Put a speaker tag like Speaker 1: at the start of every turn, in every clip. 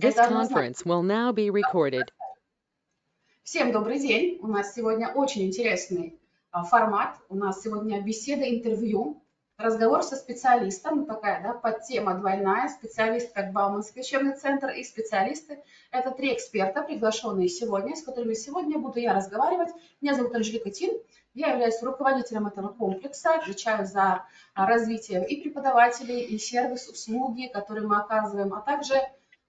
Speaker 1: This conference will now be recorded.
Speaker 2: Всем добрый день. У нас сегодня очень интересный а, формат. У нас сегодня беседа, интервью, разговор со специалистом. Такая, да, подтема двойная. Специалист как Бауманский учебный центр и специалисты. Это три эксперта, приглашенные сегодня, с которыми сегодня буду я разговаривать. Меня зовут Анжелика Тин. Я являюсь руководителем этого комплекса, отвечаю за а, развитие и преподавателей, и сервис, услуги, которые мы оказываем, а также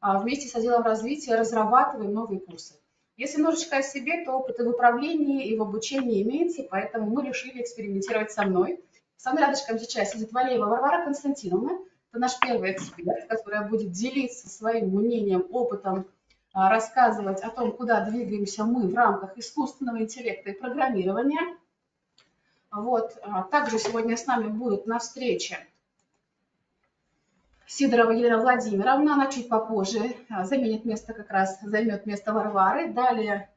Speaker 2: вместе с отделом развития разрабатываем новые курсы. Если немножечко о себе, то опыт и в управлении, и в обучении имеется, поэтому мы решили экспериментировать со мной. Со мной рядышком сейчас сидит Валеева Варвара Константиновна. Это наш первый эксперт, которая будет делиться своим мнением, опытом, а, рассказывать о том, куда двигаемся мы в рамках искусственного интеллекта и программирования. Вот. а, Также сегодня с нами будут на встрече Сидорова Елена Владимировна, она чуть попозже а, заменит место как раз, займет место Варвары. Далее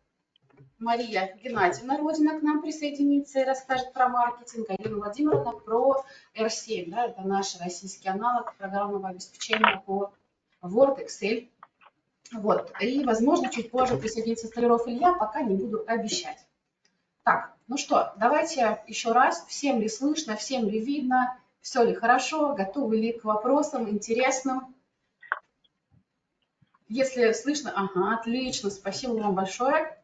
Speaker 2: Мария Геннадьевна Родина к нам присоединится и расскажет про маркетинг, а Елена Владимировна про R7, да, это наш российский аналог программного обеспечения по Word, Excel. Вот. И, возможно, чуть позже присоединится Столяров Илья, пока не буду обещать. Так, ну что, давайте еще раз, всем ли слышно, всем ли видно, все ли хорошо, готовы ли к вопросам интересным. Если слышно, ага, отлично, спасибо вам большое.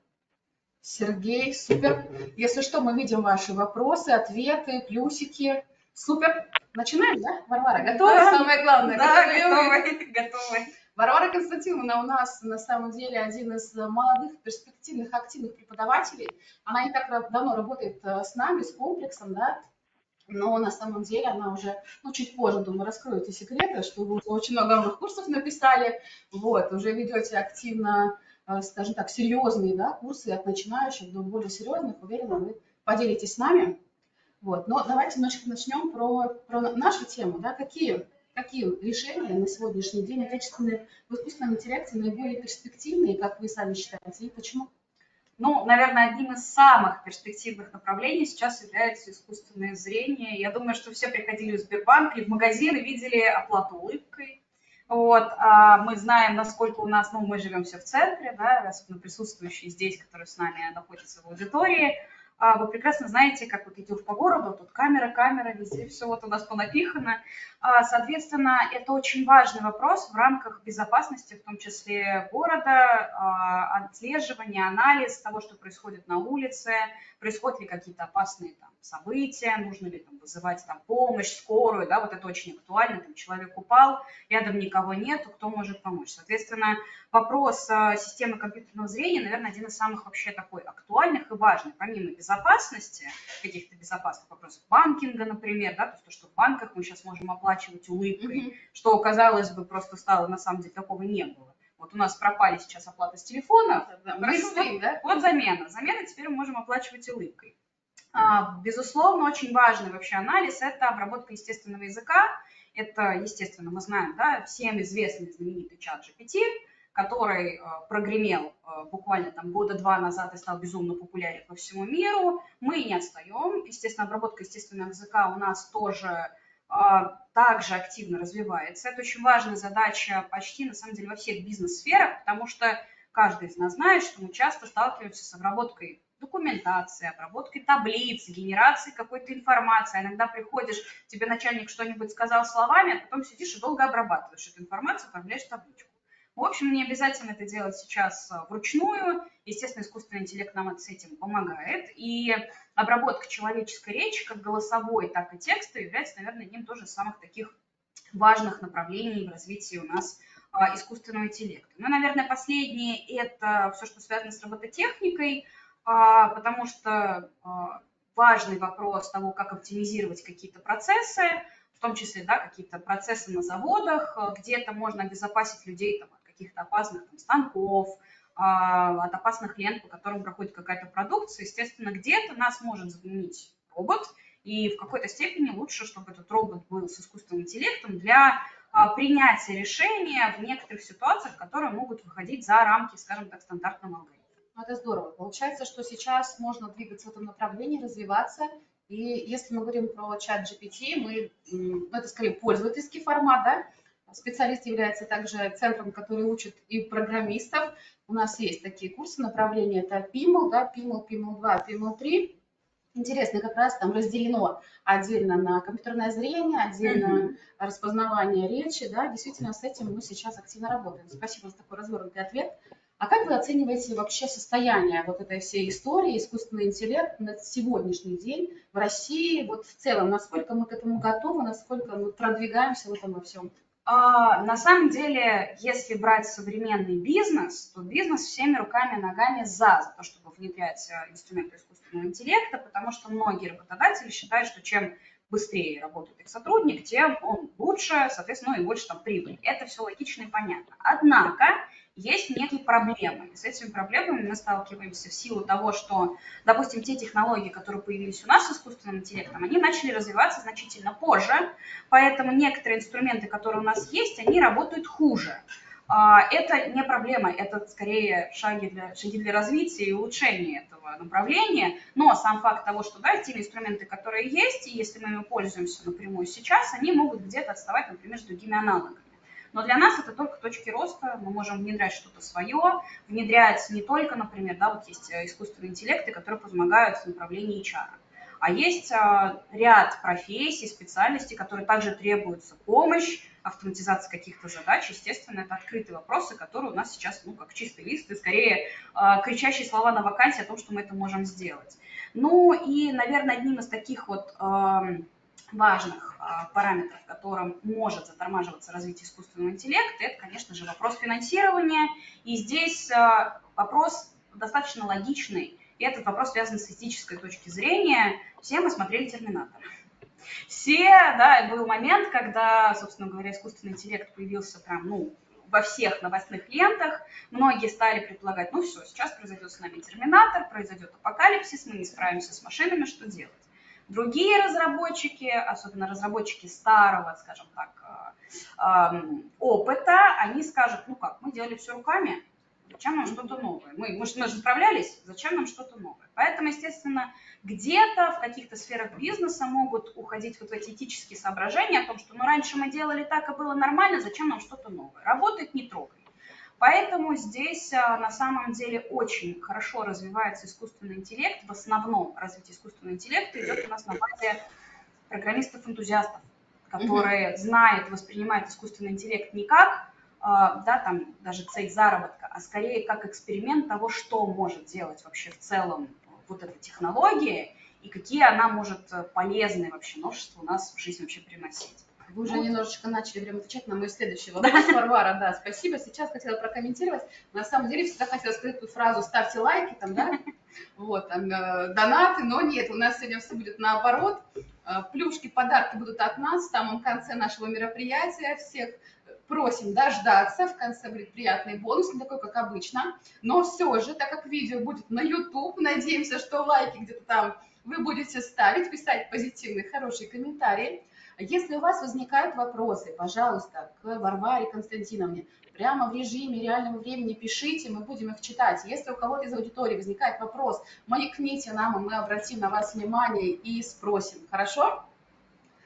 Speaker 2: Сергей, супер. Если что, мы видим ваши вопросы, ответы, плюсики. Супер. Начинаем, да, Варвара? Готовы?
Speaker 3: Да.
Speaker 2: Самое главное.
Speaker 3: Да,
Speaker 2: готовы?
Speaker 3: готовы, готовы.
Speaker 2: Варвара Константиновна у нас на самом деле один из молодых, перспективных, активных преподавателей. Она не так давно работает э, с нами, с комплексом, да, но на самом деле она уже, ну, чуть позже, думаю, раскрою эти секреты, что вы очень много новых курсов написали, вот, уже ведете активно, э, скажем так, серьезные, да, курсы от начинающих до более серьезных, уверена, вы поделитесь с нами. Вот, но давайте немножечко начнем про, про нашу тему, да, какие, какие решения на сегодняшний день отечественные в искусственном интеллекте наиболее перспективные, как вы сами считаете, и почему?
Speaker 3: Ну, наверное, одним из самых перспективных направлений сейчас является искусственное зрение. Я думаю, что все приходили в Сбербанк или в магазин и видели оплату улыбкой. Вот, а мы знаем, насколько у нас, ну, мы живем все в центре, да, особенно присутствующие здесь, которые с нами находятся в аудитории. А Вы прекрасно знаете, как вот идешь по городу, тут камера, камера, везде все вот у нас понапихано. А, Соответственно, это очень важный вопрос в рамках безопасности, в том числе города, а, отслеживания, анализ того, что происходит на улице, происходят ли какие-то опасные там, события, нужно ли там, вызывать там, помощь, скорую, да, вот это очень актуально, там, человек упал, рядом никого нету, кто может помочь. Соответственно, вопрос а, системы компьютерного зрения, наверное, один из самых вообще такой актуальных и важных, помимо безопасности, каких-то безопасных вопросов, банкинга, например, да, то что в банках мы сейчас можем оплачивать улыбкой,
Speaker 2: Мгм.
Speaker 3: что, казалось бы, просто стало, на самом деле, такого не было. Вот у нас пропали сейчас оплаты с телефона,
Speaker 2: Да, да?
Speaker 3: вот замена. Замена теперь мы можем оплачивать улыбкой. А, Безусловно, очень важный вообще анализ – это обработка естественного языка. Это, естественно, мы знаем, да, всем известный знаменитый чат GPT, который э, прогремел э, буквально там года два назад и стал безумно популярен по всему миру. Мы не отстаем. Естественно, обработка естественного языка у нас тоже также активно развивается. Это очень важная задача почти, на самом деле, во всех бизнес-сферах, потому что каждый из нас знает, что мы часто сталкиваемся с обработкой документации, обработкой таблиц, генерацией какой-то информации. Иногда приходишь, тебе начальник что-нибудь сказал словами, а потом сидишь и долго обрабатываешь эту информацию, оформляешь табличку. В общем, не обязательно это делать сейчас а, вручную. Естественно, искусственный интеллект нам с этим помогает. И обработка человеческой речи, как голосовой, так и текста, является, наверное, одним тоже из самых таких важных направлений в развитии у нас а, искусственного интеллекта. Ну, наверное, последнее – это все, что связано с робототехникой, а, потому что а, важный вопрос того, как оптимизировать какие-то процессы, в том числе да, какие-то процессы на заводах, а, где-то можно обезопасить людей там, каких-то опасных там, станков, а, от опасных лент, по которым проходит какая-то продукция. Естественно, где-то нас может заменить робот, и в какой-то степени лучше, чтобы этот робот был с искусственным интеллектом для а, принятия решения в некоторых ситуациях, которые могут выходить за рамки, скажем так, стандартного алгоритма.
Speaker 2: Ну, Это здорово. Получается, что сейчас можно двигаться в этом направлении, развиваться. И если мы говорим про чат GPT, мы, ну, это скорее пользовательский формат, да? Специалист является также центром, который учит и программистов. У нас есть такие курсы, направления, это PIML, да, PIML, PIML 2, PIML 3. Интересно, как раз там разделено отдельно на компьютерное зрение, отдельно mm-hmm. распознавание речи, да, действительно с этим мы сейчас активно работаем. Спасибо за такой развернутый ответ. А как вы оцениваете вообще состояние вот этой всей истории, искусственный интеллект на сегодняшний день в России, вот в целом, насколько мы к этому готовы, насколько мы продвигаемся в этом во всем?
Speaker 3: А, на самом деле, если брать современный бизнес, то бизнес всеми руками и ногами за, за то, чтобы внедрять э, инструменты искусственного интеллекта, потому что многие работодатели считают, что чем быстрее работает их сотрудник, тем он лучше, соответственно, ну и больше там прибыль. Это все логично и понятно. Однако есть некие проблемы. И с этими проблемами мы сталкиваемся в силу того, что, допустим, те технологии, которые появились у нас с искусственным интеллектом, они начали развиваться значительно позже, поэтому некоторые инструменты, которые у нас есть, они работают хуже. А, это не проблема, это скорее шаги для, шаги для развития и улучшения этого направления, но сам факт того, что да, те инструменты, которые есть, и если мы ими пользуемся напрямую сейчас, они могут где-то отставать, например, с другими аналогами. Но для нас это только точки роста, мы можем внедрять что-то свое, внедрять не только, например, да, вот есть э, искусственные интеллекты, которые помогают в направлении HR. А есть а, ряд профессий, специальностей, которые также требуются помощь, автоматизация каких-то задач. Естественно, это открытые вопросы, которые у нас сейчас, ну, как чистый лист, и скорее а, кричащие слова на вакансии о том, что мы это можем сделать. Ну и, наверное, одним из таких вот важных а, параметров, которым может затормаживаться развитие искусственного интеллекта, это, конечно же, вопрос финансирования. И здесь а, вопрос достаточно логичный. И этот вопрос связан с этической точки зрения. Все мы смотрели «Терминатор». Все, да, был момент, когда, собственно говоря, искусственный интеллект появился прям, ну, во всех новостных лентах. Многие стали предполагать, ну все, сейчас произойдет с нами терминатор, произойдет апокалипсис, мы не справимся с машинами, что делать? Другие разработчики, особенно разработчики старого, скажем так, э, опыта, они скажут, ну как, мы делали все руками, зачем нам что-то новое? Мы, мы, мы же справлялись, зачем нам что-то новое? Поэтому, естественно, где-то в каких-то сферах бизнеса могут уходить вот эти этические соображения о том, что ну раньше мы делали так, и было нормально, зачем нам что-то новое? Работает, не трогай. Поэтому здесь а, на самом деле очень хорошо развивается искусственный интеллект. В основном развитие искусственного интеллекта идет у нас на базе программистов-энтузиастов, которые mm-hmm. знают, воспринимают искусственный интеллект не как а, да, там даже цель заработка, а скорее как эксперимент того, что может делать вообще в целом вот эта технология и какие она может э, полезные вообще новшества у нас в жизнь вообще приносить.
Speaker 2: Вы уже немножечко начали прямо отвечать на мой следующий вопрос, Варвара, да, спасибо. Сейчас хотела прокомментировать. На самом деле всегда хотела сказать ту фразу «ставьте лайки», там, да, вот, там, э, донаты, но нет, у нас сегодня все будет наоборот. Э, плюшки, подарки будут от нас в самом конце нашего мероприятия. Всех просим дождаться, в конце будет приятный бонус, не такой, как обычно. Но все же, так как видео будет на YouTube, надеемся, что лайки где-то там вы будете ставить, писать позитивные, хорошие комментарии. Если у вас возникают вопросы, пожалуйста, к Варваре Константиновне, прямо в режиме реального времени пишите, мы будем их читать. Если у кого-то из аудитории возникает вопрос, маякните нам, и мы обратим на вас внимание и спросим. Хорошо?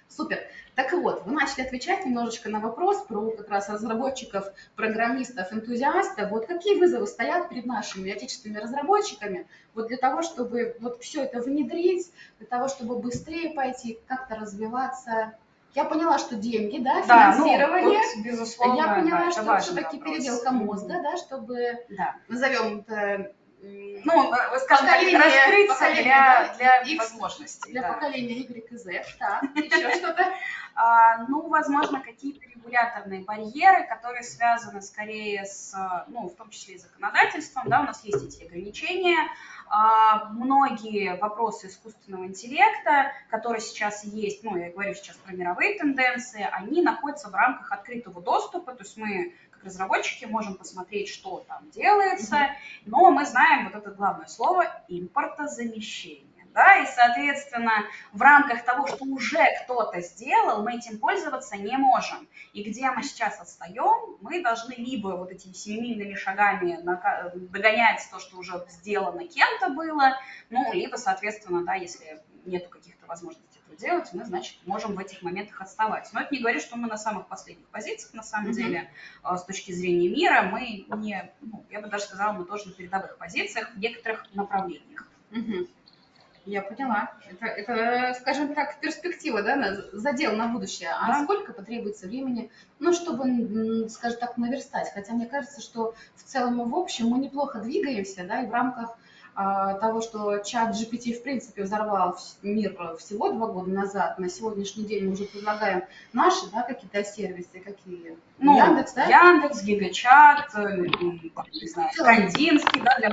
Speaker 2: Супер. Так вот, вы начали отвечать немножечко на вопрос про как раз разработчиков, программистов, энтузиастов. Вот какие вызовы стоят перед нашими отечественными разработчиками вот для того, чтобы вот все это внедрить, для того, чтобы быстрее пойти, как-то развиваться, я поняла, что деньги, да, финансирование. Да, ну, тут, безусловно, я поняла, да, что все-таки переделка мозга, да, да, да. назовем это
Speaker 3: ну, скажем так, раскрыться для, для X, возможностей.
Speaker 2: Для да. поколения Y и Z, так, еще что-то.
Speaker 3: А, ну, возможно, какие-то регуляторные барьеры, которые связаны скорее с, ну, в том числе и законодательством, да, у нас есть эти ограничения, многие вопросы искусственного интеллекта, которые сейчас есть, ну, я говорю сейчас про мировые тенденции, они находятся в рамках открытого доступа, то есть мы, как разработчики, можем посмотреть, что там делается, но мы знаем вот это главное слово – импортозамещение да, и, соответственно, в рамках того, что уже кто-то сделал, мы этим пользоваться не можем. И где мы сейчас отстаем, мы должны либо вот этими семимильными шагами догонять то, что уже сделано кем-то было, ну, либо, соответственно, да, если нету каких-то возможностей этого делать, мы, значит, можем в этих моментах отставать. Но это не говорит, что мы на самых последних позициях, на самом
Speaker 2: Мгм.
Speaker 3: деле, э, с точки зрения мира, мы не, ну, я бы даже сказала, мы тоже на передовых позициях в некоторых направлениях.
Speaker 2: Мгм. Я поняла. Это, это, скажем так, перспектива, да, задел на будущее. А
Speaker 3: Да.
Speaker 2: сколько потребуется времени, ну, чтобы, скажем так, наверстать? Хотя мне кажется, что в целом и в общем мы неплохо двигаемся, да, и в рамках того, что чат GPT в принципе взорвал мир всего два года назад, на сегодняшний день мы уже предлагаем наши, да, какие-то сервисы, какие?
Speaker 3: Ну,
Speaker 2: Яндекс, да?
Speaker 3: Яндекс, Гигачат, э, не знаю. Кандинский, да, для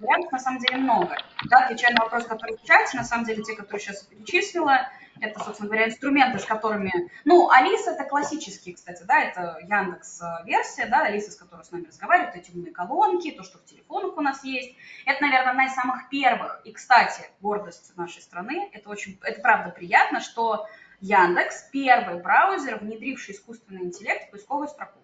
Speaker 3: вариантов на самом деле много. Да, отвечая на вопрос, который в чате, на самом деле те, которые сейчас перечислила, это, собственно говоря, инструменты, с которыми... Ну, Алиса это классические, кстати, да, это Яндекс э, да, Алиса, с которой с нами разговаривают, эти умные колонки, то, что в телефонах у нас есть. Это, наверное, одна из самых первых. И, кстати, гордость нашей страны, это очень, это правда приятно, что Яндекс первый браузер, внедривший искусственный интеллект в поисковую строку.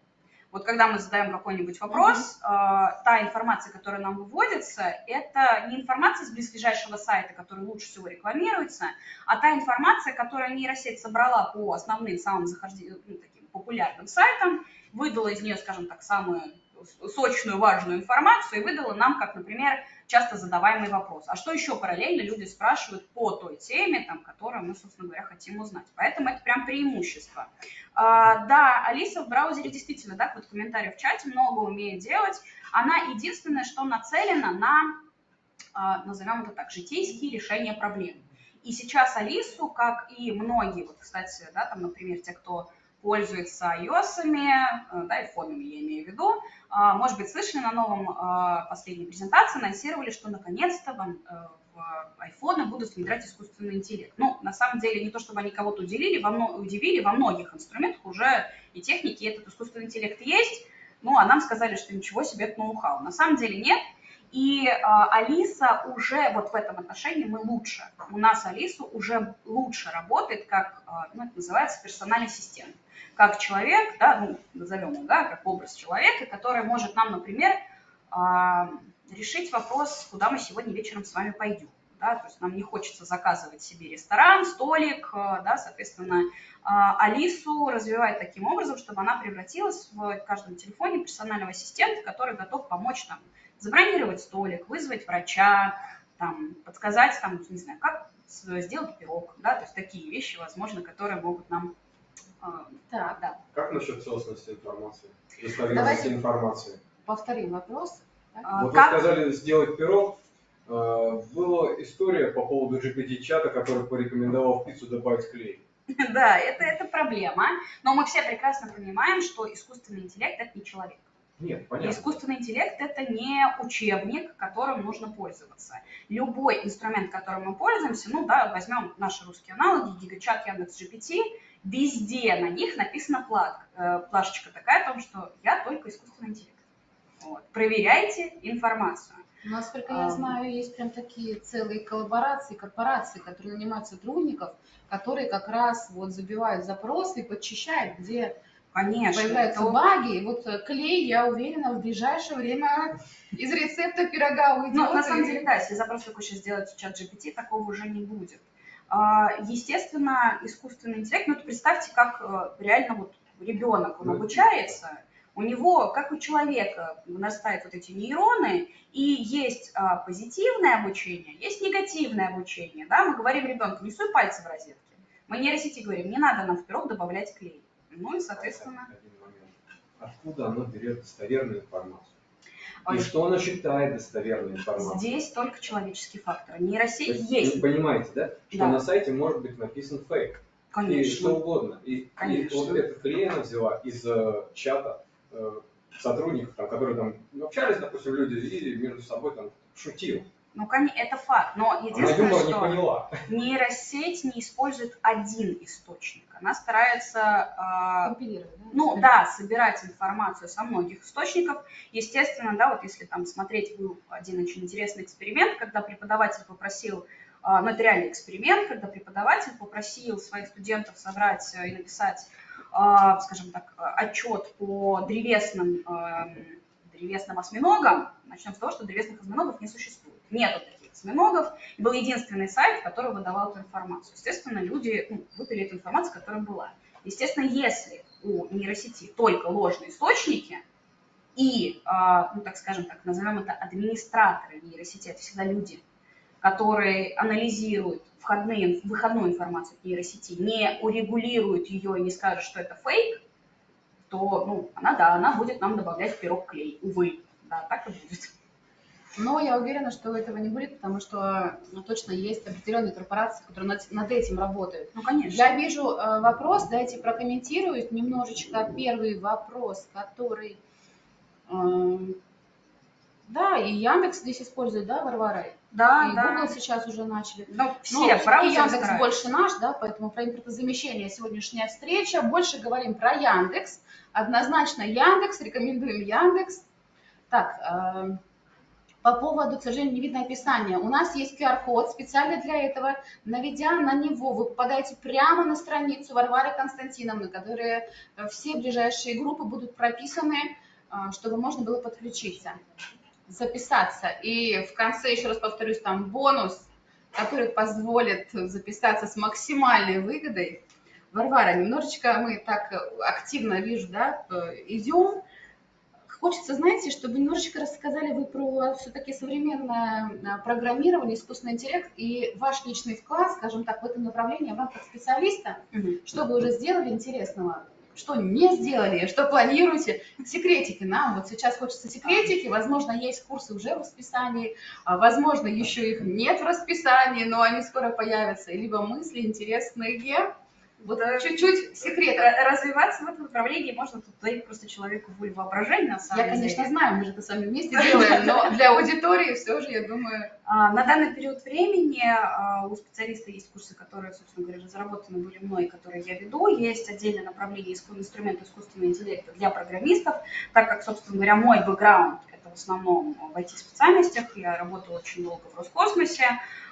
Speaker 3: Вот когда мы задаем какой-нибудь вопрос, э, та информация, которая нам выводится, это не информация с близлежащего сайта, который лучше всего рекламируется, а та информация, которую нейросеть собрала по основным самым захожди- ну, таким популярным сайтам, выдала из нее, скажем так, самую сочную, важную информацию и выдала нам, как, например, часто задаваемый вопрос. А что еще параллельно люди спрашивают по той теме, там, которую мы, собственно говоря, хотим узнать. Поэтому это прям преимущество. А, да, Алиса в браузере действительно, да, вот комментарий в чате много умеет делать. Она единственное, что нацелена на, а, назовем это так, житейские решения проблем. И сейчас Алису, как и многие, вот, кстати, да, там, например, те, кто пользуется iOS, да, айфонами я имею в виду, а, может быть, слышали на новом а, последней презентации, анонсировали, что наконец-то э, в айфоны будут внедрять искусственный интеллект. Ну, на самом деле, не то чтобы они кого-то уделили, во мно- удивили, во многих инструментах уже и техники, и этот искусственный интеллект есть, ну, а нам сказали, что ничего себе, это ноу-хау. На самом деле нет. И а, Алиса уже вот в этом отношении мы лучше. У нас Алиса уже лучше работает, как, а, ну, это называется персональный ассистент. Как человек, да, ну, назовем его, да, как образ человека, который может нам, например, а, решить вопрос, куда мы сегодня вечером с вами пойдем. Да, то есть нам не хочется заказывать себе ресторан, столик, э, да, соответственно, а, Алису развивать таким образом, чтобы она превратилась в каждом телефоне персонального ассистента, который готов помочь там забронировать столик, вызвать врача, там, подсказать, там, не знаю, как сделать пирог, да, то есть такие вещи, возможно, которые могут нам, э,
Speaker 2: Так,
Speaker 3: да.
Speaker 4: Как насчет целостности информации? Достоверности
Speaker 2: Давайте-
Speaker 4: информации.
Speaker 2: повторим вопрос.
Speaker 3: А,
Speaker 4: Вот
Speaker 3: как-
Speaker 4: вы сказали сделать пирог. Э, Была история по поводу GPT-чата, который порекомендовал в пиццу добавить клей.
Speaker 3: Да, это, это проблема, но мы все прекрасно понимаем, что искусственный интеллект – это не человек.
Speaker 4: Нет, понятно.
Speaker 3: Искусственный интеллект – это не учебник, которым нужно пользоваться. Любой инструмент, которым мы пользуемся, ну да, возьмем наши русские аналоги, Гигачат, Яндекс.GPT, везде на них написана плат, э, плашечка такая о том, что я только искусственный интеллект. Вот. Проверяйте информацию.
Speaker 2: Насколько я
Speaker 3: Ам.
Speaker 2: знаю, есть прям такие целые коллаборации, корпорации, которые нанимают сотрудников, которые как раз вот забивают запросы и подчищают, где
Speaker 3: Конечно.
Speaker 2: появляются
Speaker 3: это-
Speaker 2: баги. И вот э, клей, я уверена, в ближайшее время из рецепта пирога уйдет.
Speaker 3: Ну, на самом деле, да, если запрос такой сейчас сделать в чат GPT, такого уже не будет. А, Естественно, искусственный интеллект, ну, вот представьте, как э, реально вот ребенок, он обучается, у него, как у человека, нарастают вот эти нейроны, и есть а, позитивное обучение, есть негативное обучение, да, мы говорим ребенку, не суй пальцы в розетки, мы нейросети говорим, не надо нам в пирог добавлять клей. Ну и, соответственно.
Speaker 4: Откуда оно берет достоверную информацию? И что оно считает достоверной информацией?
Speaker 3: здесь только человеческий фактор.
Speaker 4: То
Speaker 3: Нейросеть
Speaker 4: есть
Speaker 3: есть,
Speaker 4: Вы понимаете, да? Что
Speaker 3: Да.
Speaker 4: на сайте может быть написан фейк. И что
Speaker 3: конечно.
Speaker 4: угодно. И, и
Speaker 3: Конечно.
Speaker 4: вот этот клей она взяла из э, чата э, сотрудников, там, которые там общались, допустим, люди, и между собой там шутил.
Speaker 3: Ну, это факт, но
Speaker 4: Она
Speaker 3: единственное,
Speaker 4: не
Speaker 3: что
Speaker 4: поняла.
Speaker 3: нейросеть не использует один источник. Она старается,
Speaker 2: да?
Speaker 3: ну да, собирать информацию со многих источников. Естественно, да, вот если там смотреть, был один очень интересный эксперимент, когда преподаватель попросил, а, ну это реальный эксперимент, когда преподаватель попросил своих студентов собрать э, и написать, а, скажем так, отчет по древесным, эм, древесным осьминогам. Начнем с того, что древесных осьминогов не существует. Нету таких. осьминогов. Был единственный сайт, который выдавал эту информацию. Естественно, люди ну, выдали эту информацию, которая была. Естественно, если у нейросети только ложные источники, и, а, ну, так скажем так, назовем это администраторы нейросети, это всегда люди, которые анализируют входные, выходную информацию от нейросети, не урегулируют ее и не скажут, что это фейк, то, ну, она, да, она будет нам добавлять в пирог клей, увы, да, так и будет.
Speaker 2: Но я уверена, что этого не будет, потому что ну, точно есть определенные корпорации, которые над, над этим работают.
Speaker 3: Ну, конечно.
Speaker 2: Я вижу э, вопрос, дайте прокомментирую немножечко первый вопрос, который... Э, да, и Яндекс здесь использует, да, Варвара?
Speaker 3: Да,
Speaker 2: и
Speaker 3: да.
Speaker 2: Google сейчас уже начали.
Speaker 3: Ну, все,
Speaker 2: Ну,
Speaker 3: правда,
Speaker 2: Яндекс
Speaker 3: стараются.
Speaker 2: больше наш, да, поэтому про импортозамещение сегодняшняя встреча. Больше говорим про Яндекс. Однозначно Яндекс, рекомендуем Яндекс. Так, э, по поводу, к сожалению, не видно описания. У нас есть QR-код специально для этого. Наведя на него, вы попадаете прямо на страницу Варвары Константиновны, которые э, все ближайшие группы будут прописаны, э, чтобы можно было подключиться, записаться. И в конце, еще раз повторюсь, там бонус, который позволит записаться с максимальной выгодой. Варвара, немножечко мы так активно, вижу, да, э, идем. Хочется, знаете, чтобы немножечко рассказали вы про все-таки современное а, программирование, искусственный интеллект и ваш личный вклад, скажем так, в этом направлении в рамках специалиста.
Speaker 3: Мгм.
Speaker 2: Что вы уже сделали интересного? Что не сделали? Что планируете? Секретики нам. Вот сейчас хочется секретики. Возможно, есть курсы уже в расписании. а Возможно, еще их нет в расписании, но они скоро появятся. Либо мысли интересные. Вот чуть-чуть секретов.
Speaker 3: Р- Развиваться в этом направлении можно тут дать просто человеку волю воображения, на самом
Speaker 2: Я, конечно,
Speaker 3: деле.
Speaker 2: знаю, мы же это с вами вместе делаем, но для аудитории все же, я думаю,
Speaker 3: А, На данный период времени а, у специалиста есть курсы, которые, собственно говоря, разработаны были мной, которые я веду. Есть отдельное направление иску- инструмент искусственного интеллекта для программистов, так как, собственно говоря, мой бэкграунд это в основном в IT-специальностях. Я работала очень долго в Роскосмосе.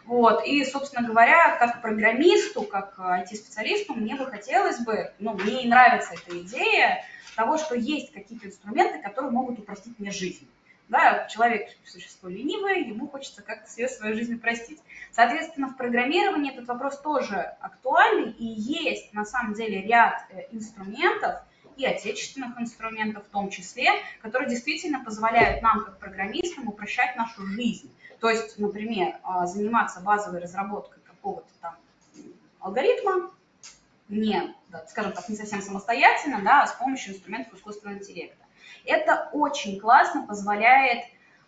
Speaker 3: Вот. И, собственно говоря, как программисту, как IT-специалисту, мне бы хотелось бы, ну, мне и нравится эта идея того, что есть какие-то инструменты, которые могут упростить мне жизнь. Да, человек существо ленивое, ему хочется как-то себе свою жизнь упростить. Соответственно, в программировании этот вопрос тоже актуальный, и есть на самом деле ряд э, инструментов, и отечественных инструментов в том числе, которые действительно позволяют нам, как программистам, упрощать нашу жизнь. То есть, например, а, заниматься базовой разработкой какого-то там алгоритма, не, скажем так, не совсем самостоятельно, да, а с помощью инструментов искусственного интеллекта. Это очень классно позволяет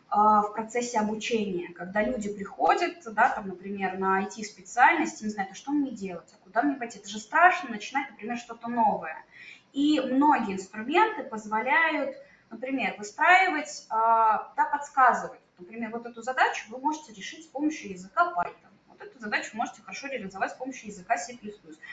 Speaker 3: а, в процессе обучения, когда люди приходят, да, там, например, на IT-специальность, не знают, а что мне делать, а куда мне пойти. Это же страшно начинать, например, что-то новое. И многие инструменты позволяют, например, выстраивать, а, да, подсказывать. Например, вот эту задачу вы можете решить с помощью языка Python. Вот эту задачу можете хорошо реализовать с помощью языка C++.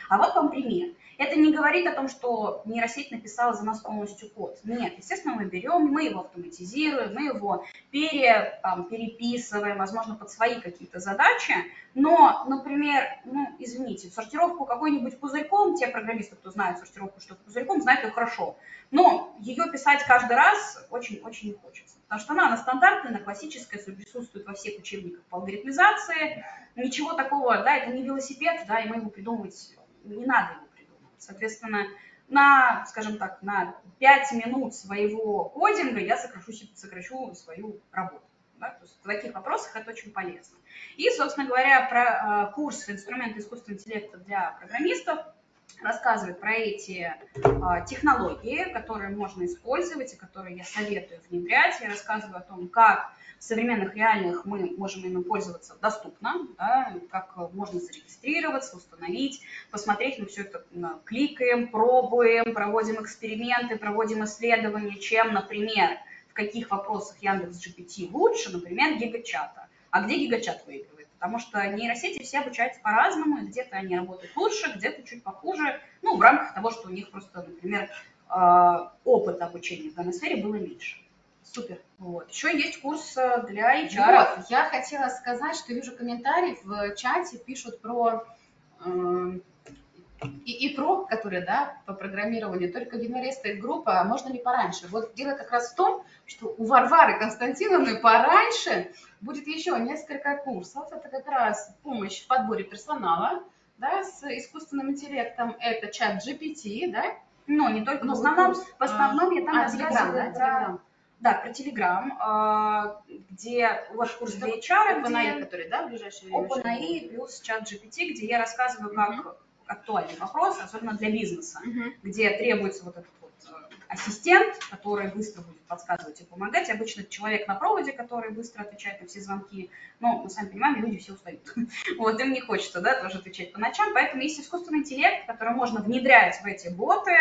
Speaker 3: А вот вам пример. Это не говорит о том, что нейросеть написала за нас полностью код. Нет, естественно, мы берем, мы его автоматизируем, мы его пере, там, переписываем, возможно, под свои какие-то задачи. Но, например, ну, извините, сортировку какой-нибудь пузырьком, те программисты, кто знает сортировку, что пузырьком, знают ее хорошо. Но ее писать каждый раз очень-очень не хочется. Потому что она, она стандартная, она классическая, присутствует во всех учебниках по алгоритмизации. Ничего такого, да, это не велосипед, да, и мы его придумывать, не надо его придумывать. Соответственно, на, скажем так, на 5 минут своего кодинга я сокращу, сокращу свою работу. Да? То есть в таких вопросах это очень полезно. И, собственно говоря, про э, курс инструменты искусственного интеллекта для программистов рассказывает про эти э, технологии, которые можно использовать и которые я советую внедрять. Я рассказываю о том, как в современных реалиях мы можем ими пользоваться доступно, да, как можно зарегистрироваться, установить, посмотреть, мы все это ну, кликаем, пробуем, проводим эксперименты, проводим исследования, чем, например, в каких вопросах Яндекс GPT лучше, например, гигачата. А где гигачат выигрывает? Потому что нейросети все обучаются по-разному, где-то они работают лучше, где-то чуть похуже, ну, в рамках того, что у них просто, например, э, опыт обучения в данной сфере было меньше. Супер. Вот. Еще есть курс э, для HR.
Speaker 2: Вот, я хотела сказать, что вижу комментарии в чате, пишут про э, и, и прок, который, да, по программированию, только в январе стоит группа, а можно ли пораньше? Вот дело как раз в том, что у Варвары Константиновны пораньше будет еще несколько курсов. Это как раз помощь в подборе персонала, да, с искусственным интеллектом, это чат GPT, да,
Speaker 3: Ну, не только, в
Speaker 2: Новый
Speaker 3: основном,
Speaker 2: курс.
Speaker 3: в основном я там
Speaker 2: а, Telegram, да,
Speaker 3: про,
Speaker 2: Telegram.
Speaker 3: да, про Telegram, а, где ваш курс для HR,
Speaker 2: OpenAI, который, да, в ближайшее время?
Speaker 3: OpenAI плюс чат GPT, где я рассказываю, как актуальный вопрос, особенно для бизнеса,
Speaker 2: Мгм.
Speaker 3: где требуется вот этот вот э, ассистент, который быстро будет подсказывать и помогать. Обычно это человек на проводе, который быстро отвечает на все звонки. Но, мы сами понимаем, люди все устают. Вот им не хочется, да, тоже отвечать по ночам. Поэтому есть искусственный интеллект, который можно внедрять в эти боты,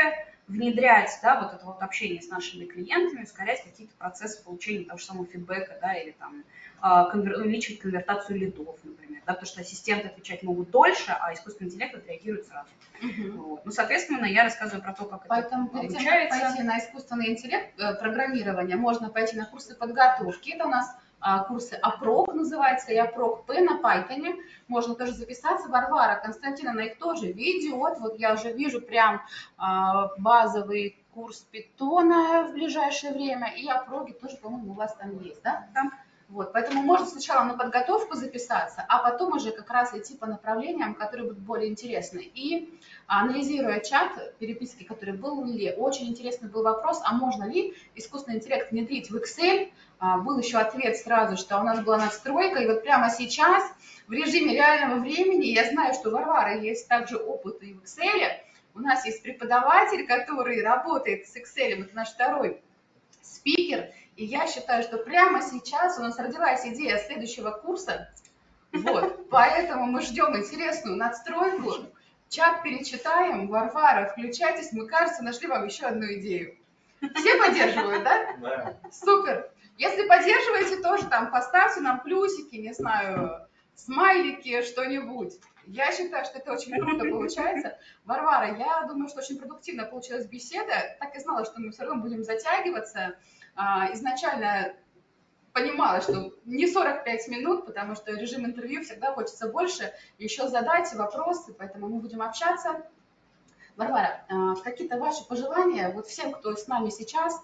Speaker 3: внедрять, да, вот это вот общение с нашими клиентами, ускорять какие-то процессы получения того же самого фидбэка, да, или там а, конвер- увеличивать конвертацию лидов, например, да, потому что ассистенты отвечать могут дольше, а искусственный интеллект отреагирует сразу.
Speaker 2: Мгм.
Speaker 3: Вот. Ну, соответственно, я рассказываю про то, как это
Speaker 2: Поэтому перед тем, как
Speaker 3: обучается.
Speaker 2: пойти на искусственный интеллект, э, программирование, можно пойти на курсы подготовки. Это у нас а, курсы АПРОК называется, и АПРОК П на Python. Можно тоже записаться. Варвара Константиновна их тоже ведет. Вот я уже вижу прям а, базовый курс питона в ближайшее время. И опроги тоже, по-моему, у вас там есть, да?
Speaker 3: Да.
Speaker 2: Вот, поэтому можно сначала на подготовку записаться, а потом уже как раз идти по направлениям, которые будут более интересны. И анализируя чат, переписки, которые были, очень интересный был вопрос, а можно ли искусственный интеллект внедрить в Excel? А, Был еще ответ сразу, что у нас была настройка, и вот прямо сейчас в режиме реального времени, я знаю, что у Варвары есть также опыт и в Excel, у нас есть преподаватель, который работает с Excel, это наш второй спикер, и я считаю, что прямо сейчас у нас родилась идея следующего курса. Вот, поэтому мы ждем интересную надстройку. Чат перечитаем. Варвара, включайтесь. Мы, кажется, нашли вам еще одну идею. Все поддерживают, да?
Speaker 4: Да.
Speaker 2: Супер. Если поддерживаете, тоже там поставьте нам плюсики, не знаю, смайлики, что-нибудь. Я считаю, что это очень круто получается. Варвара, я думаю, что очень продуктивно получилась беседа. Так и знала, что мы все равно будем затягиваться. А, Изначально понимала, что не 45 минут, потому что режим интервью всегда хочется больше, еще задать вопросы, поэтому мы будем общаться. Варвара, а, какие-то ваши пожелания вот всем, кто с нами сейчас,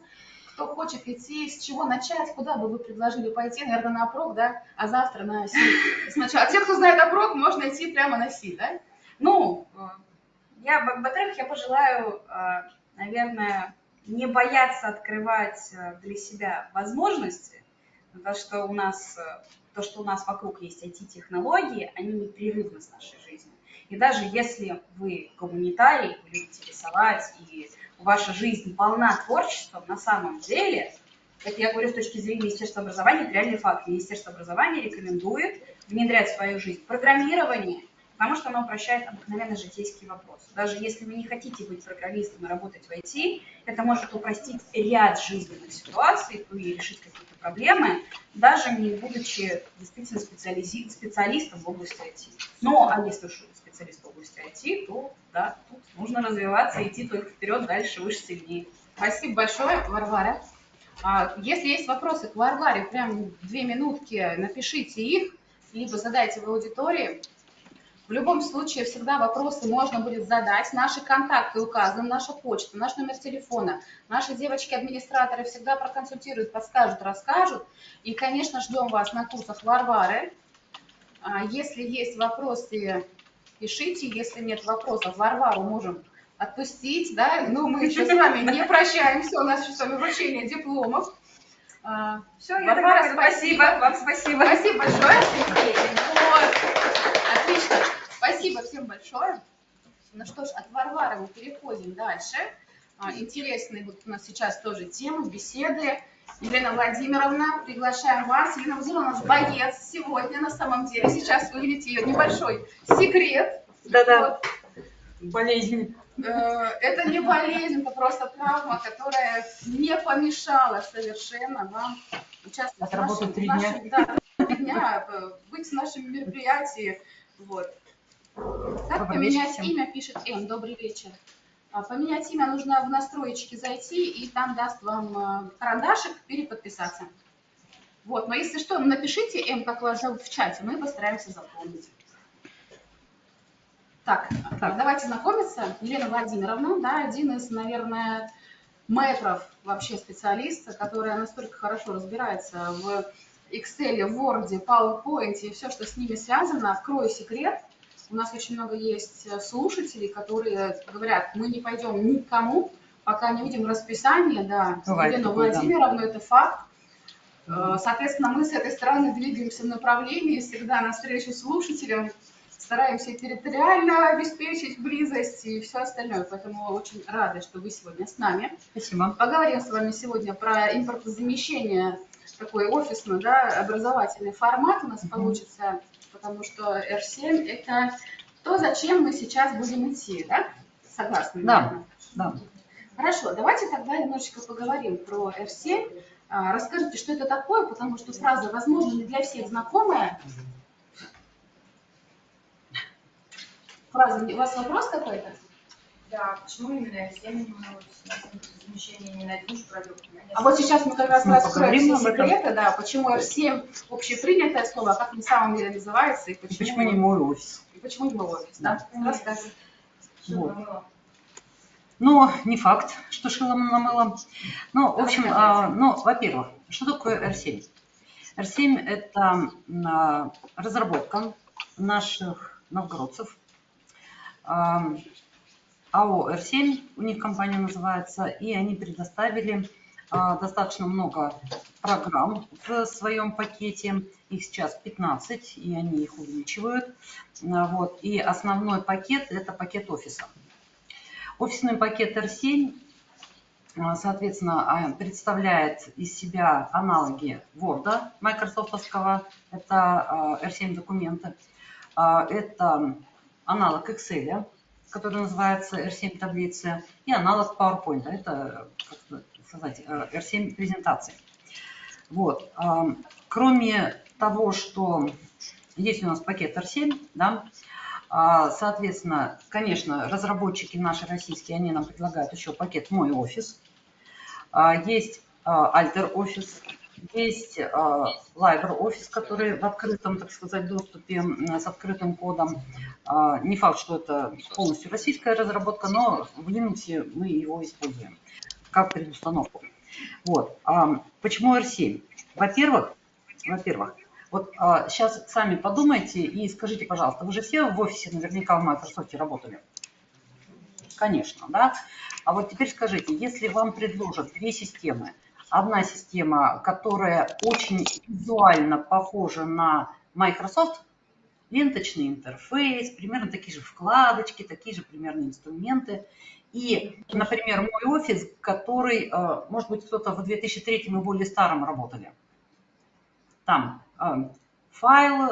Speaker 2: кто хочет идти, с чего начать, куда бы вы предложили пойти, наверное, на опрок, да, а завтра на СИ. Сначала, те, кто знает опрок, можно идти прямо на СИ, да?
Speaker 3: Ну, э, я, во- во-первых, я пожелаю, э, наверное, не бояться открывать э, для себя возможности, потому что у нас, то, что у нас вокруг есть IT-технологии, они непрерывны с нашей жизнью. И даже если вы гуманитарий, вы любите рисовать, и ваша жизнь полна творчеством, на самом деле, это я говорю с точки зрения Министерства образования, это реальный факт. Министерство образования рекомендует внедрять в свою жизнь программирование, потому что оно упрощает обыкновенно житейские вопросы. Даже если вы не хотите быть программистом и работать в IT, это может упростить ряд жизненных ситуаций и решить какие-то проблемы, даже не будучи действительно специалистом в области IT. Но, а если уж специалист в области IT, то да, тут нужно развиваться, идти только вперед, дальше, выше, сильнее.
Speaker 2: Спасибо большое, Варвара. А, Если есть вопросы к Варваре, прям две минутки, напишите их, либо задайте в аудитории. В любом случае, всегда вопросы можно будет задать. Наши контакты указаны, наша почта, наш номер телефона. Наши девочки-администраторы всегда проконсультируют, подскажут, расскажут. И, конечно, ждем вас на курсах Варвары. А, Если есть вопросы, пишите. Если нет вопросов, Варвару можем отпустить, да, но мы еще с вами не прощаемся, у нас еще с вами вручение дипломов. А,
Speaker 3: Все, я
Speaker 2: Варвара,
Speaker 3: Варвара, спасибо. Вам спасибо.
Speaker 2: Спасибо большое. Вот. Отлично. Спасибо всем большое. Ну что ж, от Варвары мы переходим дальше. А, Интересные вот у нас сейчас тоже темы, беседы. Елена Владимировна, приглашаем вас. Елена Владимировна у нас боец сегодня на самом деле. Сейчас вы видите ее небольшой секрет.
Speaker 5: Да-да,
Speaker 2: Вот.
Speaker 5: болезнь.
Speaker 2: Э, Это не болезнь, это просто травма, которая не помешала совершенно вам участвовать в нашем,
Speaker 5: три
Speaker 2: нашем- да, три дня, э, быть в нашем мероприятии. Вот. Как поменять имя, пишет М. Добрый вечер. А, Поменять имя нужно в настроечке зайти, и там даст вам э, карандашик переподписаться. Вот, но если что, напишите М, как вас зовут в чате, мы постараемся запомнить. Так,
Speaker 5: Так.
Speaker 2: давайте знакомиться. Елена Владимировна, да, один из, наверное, метров вообще специалиста, которая настолько хорошо разбирается в Excel, Word, PowerPoint и все, что с ними связано. Открою секрет. У нас очень много есть э, слушателей, которые говорят, мы не пойдем никому, пока не видим расписание. Да,
Speaker 5: Бывает
Speaker 2: Елена
Speaker 5: да.
Speaker 2: Владимировна, это факт. Э, Соответственно, мы с этой стороны двигаемся в направлении всегда навстречу слушателям, стараемся территориально обеспечить близость и все остальное. Поэтому очень рада, что вы сегодня с нами.
Speaker 5: Спасибо.
Speaker 2: Поговорим с вами сегодня про импортозамещение, такой офисный, да, образовательный формат у нас
Speaker 5: Мгм.
Speaker 2: получится, потому что R7 – это то, зачем мы сейчас будем идти, да? Согласны?
Speaker 5: Да.
Speaker 2: наверное?
Speaker 5: Да.
Speaker 2: Хорошо, давайте тогда немножечко поговорим про R7. А, Расскажите, что это такое, потому что фраза, возможно, не для всех знакомая. Фраза, у вас вопрос какой-то?
Speaker 6: Да, почему именно семьи замещение не на душ продукт?
Speaker 2: А вот сейчас мы как раз
Speaker 5: Мы
Speaker 2: раскроем все секреты, да, почему R7 общепринятое слово, а как на самом деле называется и
Speaker 5: И
Speaker 2: почему,
Speaker 5: Почему не мой офис?
Speaker 2: и почему не мой офис, да? Расскажем.
Speaker 5: Вот. Но не факт, что шилом намылом. Ну, в общем, а, ну, во-первых, что такое R7? R7 – это а, разработка наших новгородцев. АО R7, у них компания называется, и они предоставили а, достаточно много программ в своем пакете. Их сейчас 15, и они их увеличивают. А, Вот. И основной пакет – это пакет офиса. Офисный пакет R7, а, соответственно, а, представляет из себя аналоги Word, майкрософтовского, это а, R7 документы. А, Это аналог Excel, который называется R7 таблицы, и аналог PowerPoint, это, как сказать, э, R7 презентации. Вот. а, Кроме того, что есть у нас пакет R7, да, а, Соответственно, конечно, разработчики наши российские, они нам предлагают еще пакет «Мой офис». А, Есть Альтер офис, есть Libre офис, который в открытом, так сказать, доступе с открытым кодом. А, Не факт, что это полностью российская разработка, но в Linux мы его используем как предустановку. Вот. А, Почему R7? Во-первых, во-первых, вот сейчас сами подумайте и скажите, пожалуйста, вы же все в офисе наверняка в Microsoft работали? Конечно, да? А вот теперь скажите, если вам предложат две системы, одна система, которая очень визуально похожа на Microsoft, ленточный интерфейс, примерно такие же вкладочки, такие же примерно инструменты. И, например, мой офис, который, э, может быть, кто-то в 2003 и более старом работали. Там э, файлы,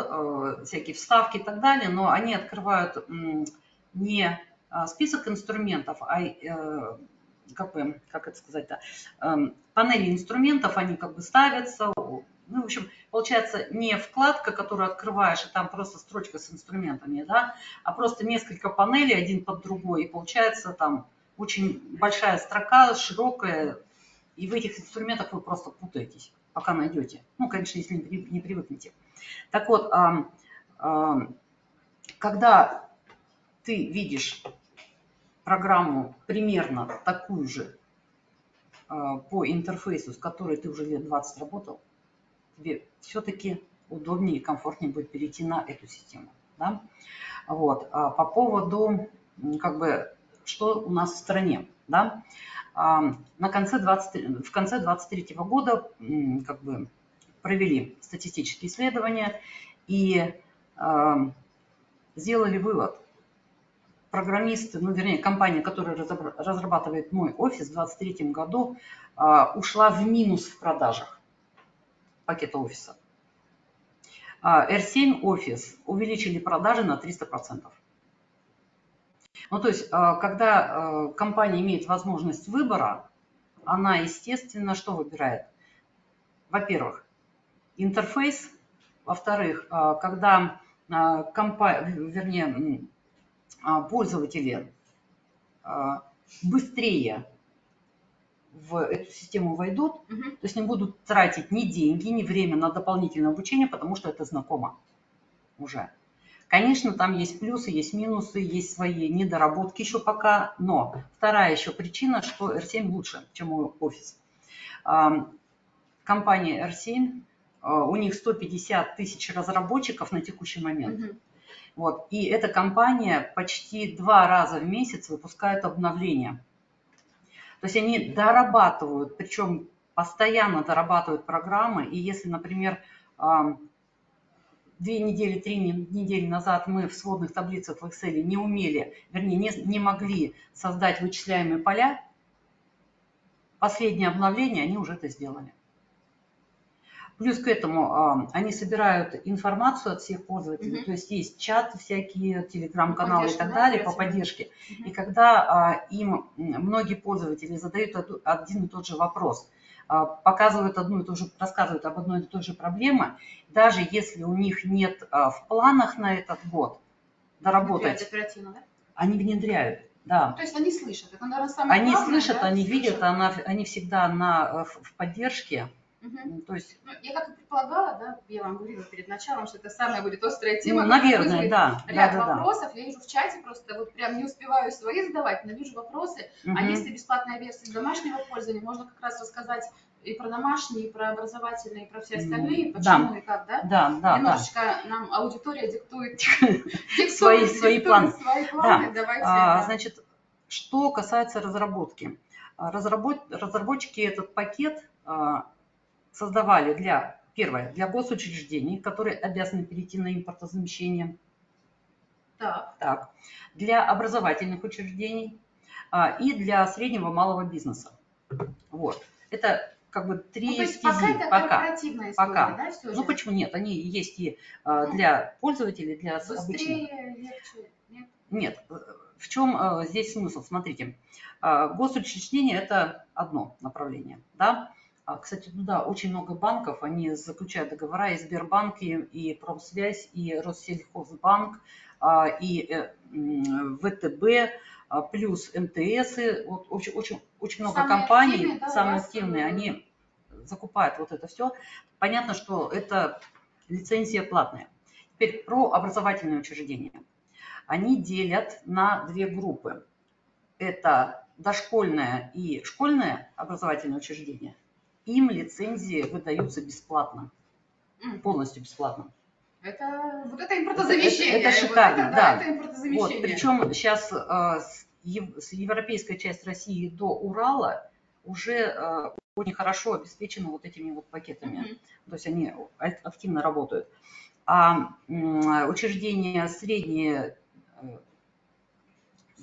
Speaker 5: э, всякие вставки и так далее, но они открывают не список инструментов, а как, бы, как это сказать-то, эм, панели инструментов, они как бы ставятся. Ну, в общем, получается не вкладка, которую открываешь, и там просто строчка с инструментами, да, а просто несколько панелей один под другой, и получается там очень большая строка, широкая, и в этих инструментах вы просто путаетесь, пока найдете. Ну, конечно, если не, при- не привыкнете. Так вот, ам, ам, когда ты видишь программу примерно такую же а, по интерфейсу, с которой ты уже лет 20 работал, тебе все-таки удобнее и комфортнее будет перейти на эту систему. Да? Вот. А по поводу, как бы, что у нас в стране. Да? А, На конце 20, в конце 2023 года как бы, провели статистические исследования и а, сделали вывод. Программисты, ну, вернее, компания, которая разрабатывает мой офис в 2023 году, а, ушла в минус в продажах пакета офиса. А, R7 офис увеличили продажи на 300%. Ну, то есть, а, когда компания имеет возможность выбора, она, естественно, что выбирает? Во-первых, интерфейс. Во-вторых, когда а, компа- вернее, пользователи а, быстрее в эту систему войдут,
Speaker 2: Мгм.
Speaker 5: то есть не будут тратить ни деньги, ни время на дополнительное обучение, потому что это знакомо уже. Конечно, там есть плюсы, есть минусы, есть свои недоработки еще пока, но вторая еще причина, что R7 лучше, чем офис. Ам, Компания R7, а, у них 150 тысяч разработчиков на текущий момент.
Speaker 2: Мгм.
Speaker 5: Вот. И эта компания почти два раза в месяц выпускает обновления. То есть они дорабатывают, причем постоянно дорабатывают программы. И если, например, две недели, три не- недели назад мы в сводных таблицах в Excel не умели, вернее, не, не могли создать вычисляемые поля, последнее обновление они уже это сделали. Плюс к этому а, они собирают информацию от всех пользователей,
Speaker 2: Мгм.
Speaker 5: то есть есть чаты всякие, телеграм-каналы и так
Speaker 2: да,
Speaker 5: далее по поддержке.
Speaker 2: Мгм.
Speaker 5: И когда а, им многие пользователи задают один и тот же вопрос, а, показывают одну и ту же, рассказывают об одной и той же проблеме, даже если у них нет в планах на этот год доработать,
Speaker 2: оперативно, да?
Speaker 5: они внедряют. Да.
Speaker 2: То есть они слышат. Это, наверное, самое
Speaker 5: Они
Speaker 2: главное,
Speaker 5: слышат,
Speaker 2: да,
Speaker 5: они
Speaker 2: слышат.
Speaker 5: видят, она, они всегда на, э, в поддержке. М, То есть,
Speaker 2: Ну, я как и предполагала, да, я вам говорила перед началом, что это самая будет острая тема.
Speaker 5: ну, наверное, да. да,
Speaker 2: Ряд
Speaker 5: да, да.
Speaker 2: вопросов, я вижу в чате просто, вот прям не успеваю свои задавать, но вижу вопросы. А
Speaker 5: Мгм.
Speaker 2: есть ли бесплатная версия для домашнего пользования? Можно как раз рассказать и про домашние, и про образовательные, и про все остальные,
Speaker 5: да.
Speaker 2: почему и как, да?
Speaker 5: Да, да, да.
Speaker 2: Немножечко нам аудитория диктует, диктует
Speaker 5: Свои- свои планы.
Speaker 2: свои планы. Давайте,
Speaker 5: А,
Speaker 2: да.
Speaker 5: Значит, что касается разработки. А, разработ- Разработчики этот пакет а, создавали для, первое, для госучреждений, которые обязаны перейти на импортозамещение.
Speaker 2: Так,
Speaker 5: Так, для образовательных учреждений а, и для среднего малого бизнеса. Вот. Это как бы три
Speaker 2: ну, то есть
Speaker 5: стези
Speaker 2: пока это
Speaker 5: пока.
Speaker 2: корпоративная история,
Speaker 5: Пока.
Speaker 2: да, все
Speaker 5: Ну почему нет? Они есть и а, для пользователей, для с- обычных.
Speaker 2: Быстрее, легче, нет?
Speaker 5: Нет, в чем э, здесь смысл? Смотрите, э, госучреждение – это одно направление, да? А, Кстати, туда очень много банков, они заключают договора, и Сбербанк, и, и Промсвязь, и Россельхозбанк, а, и э, ВТБ, а, плюс МТС, вот очень, очень, очень много
Speaker 2: Самые
Speaker 5: компаний,
Speaker 2: активные, да,
Speaker 5: самые активные, они закупают вот это все. Понятно, что это лицензия платная. Теперь про образовательные учреждения они делят на две группы. Это дошкольное и школьное образовательное учреждение. Им лицензии выдаются бесплатно, полностью бесплатно.
Speaker 2: Это, вот это импортозамещение.
Speaker 5: Это- это
Speaker 2: Вот
Speaker 5: шикарно,
Speaker 2: это,
Speaker 5: да.
Speaker 2: Это
Speaker 5: Вот,
Speaker 2: импортозамещение.
Speaker 5: причем сейчас с, ев- с европейская часть России до Урала уже э, очень хорошо обеспечена вот этими вот пакетами.
Speaker 2: Мгм.
Speaker 5: то есть они а- активно работают. А м, учреждения средние, э,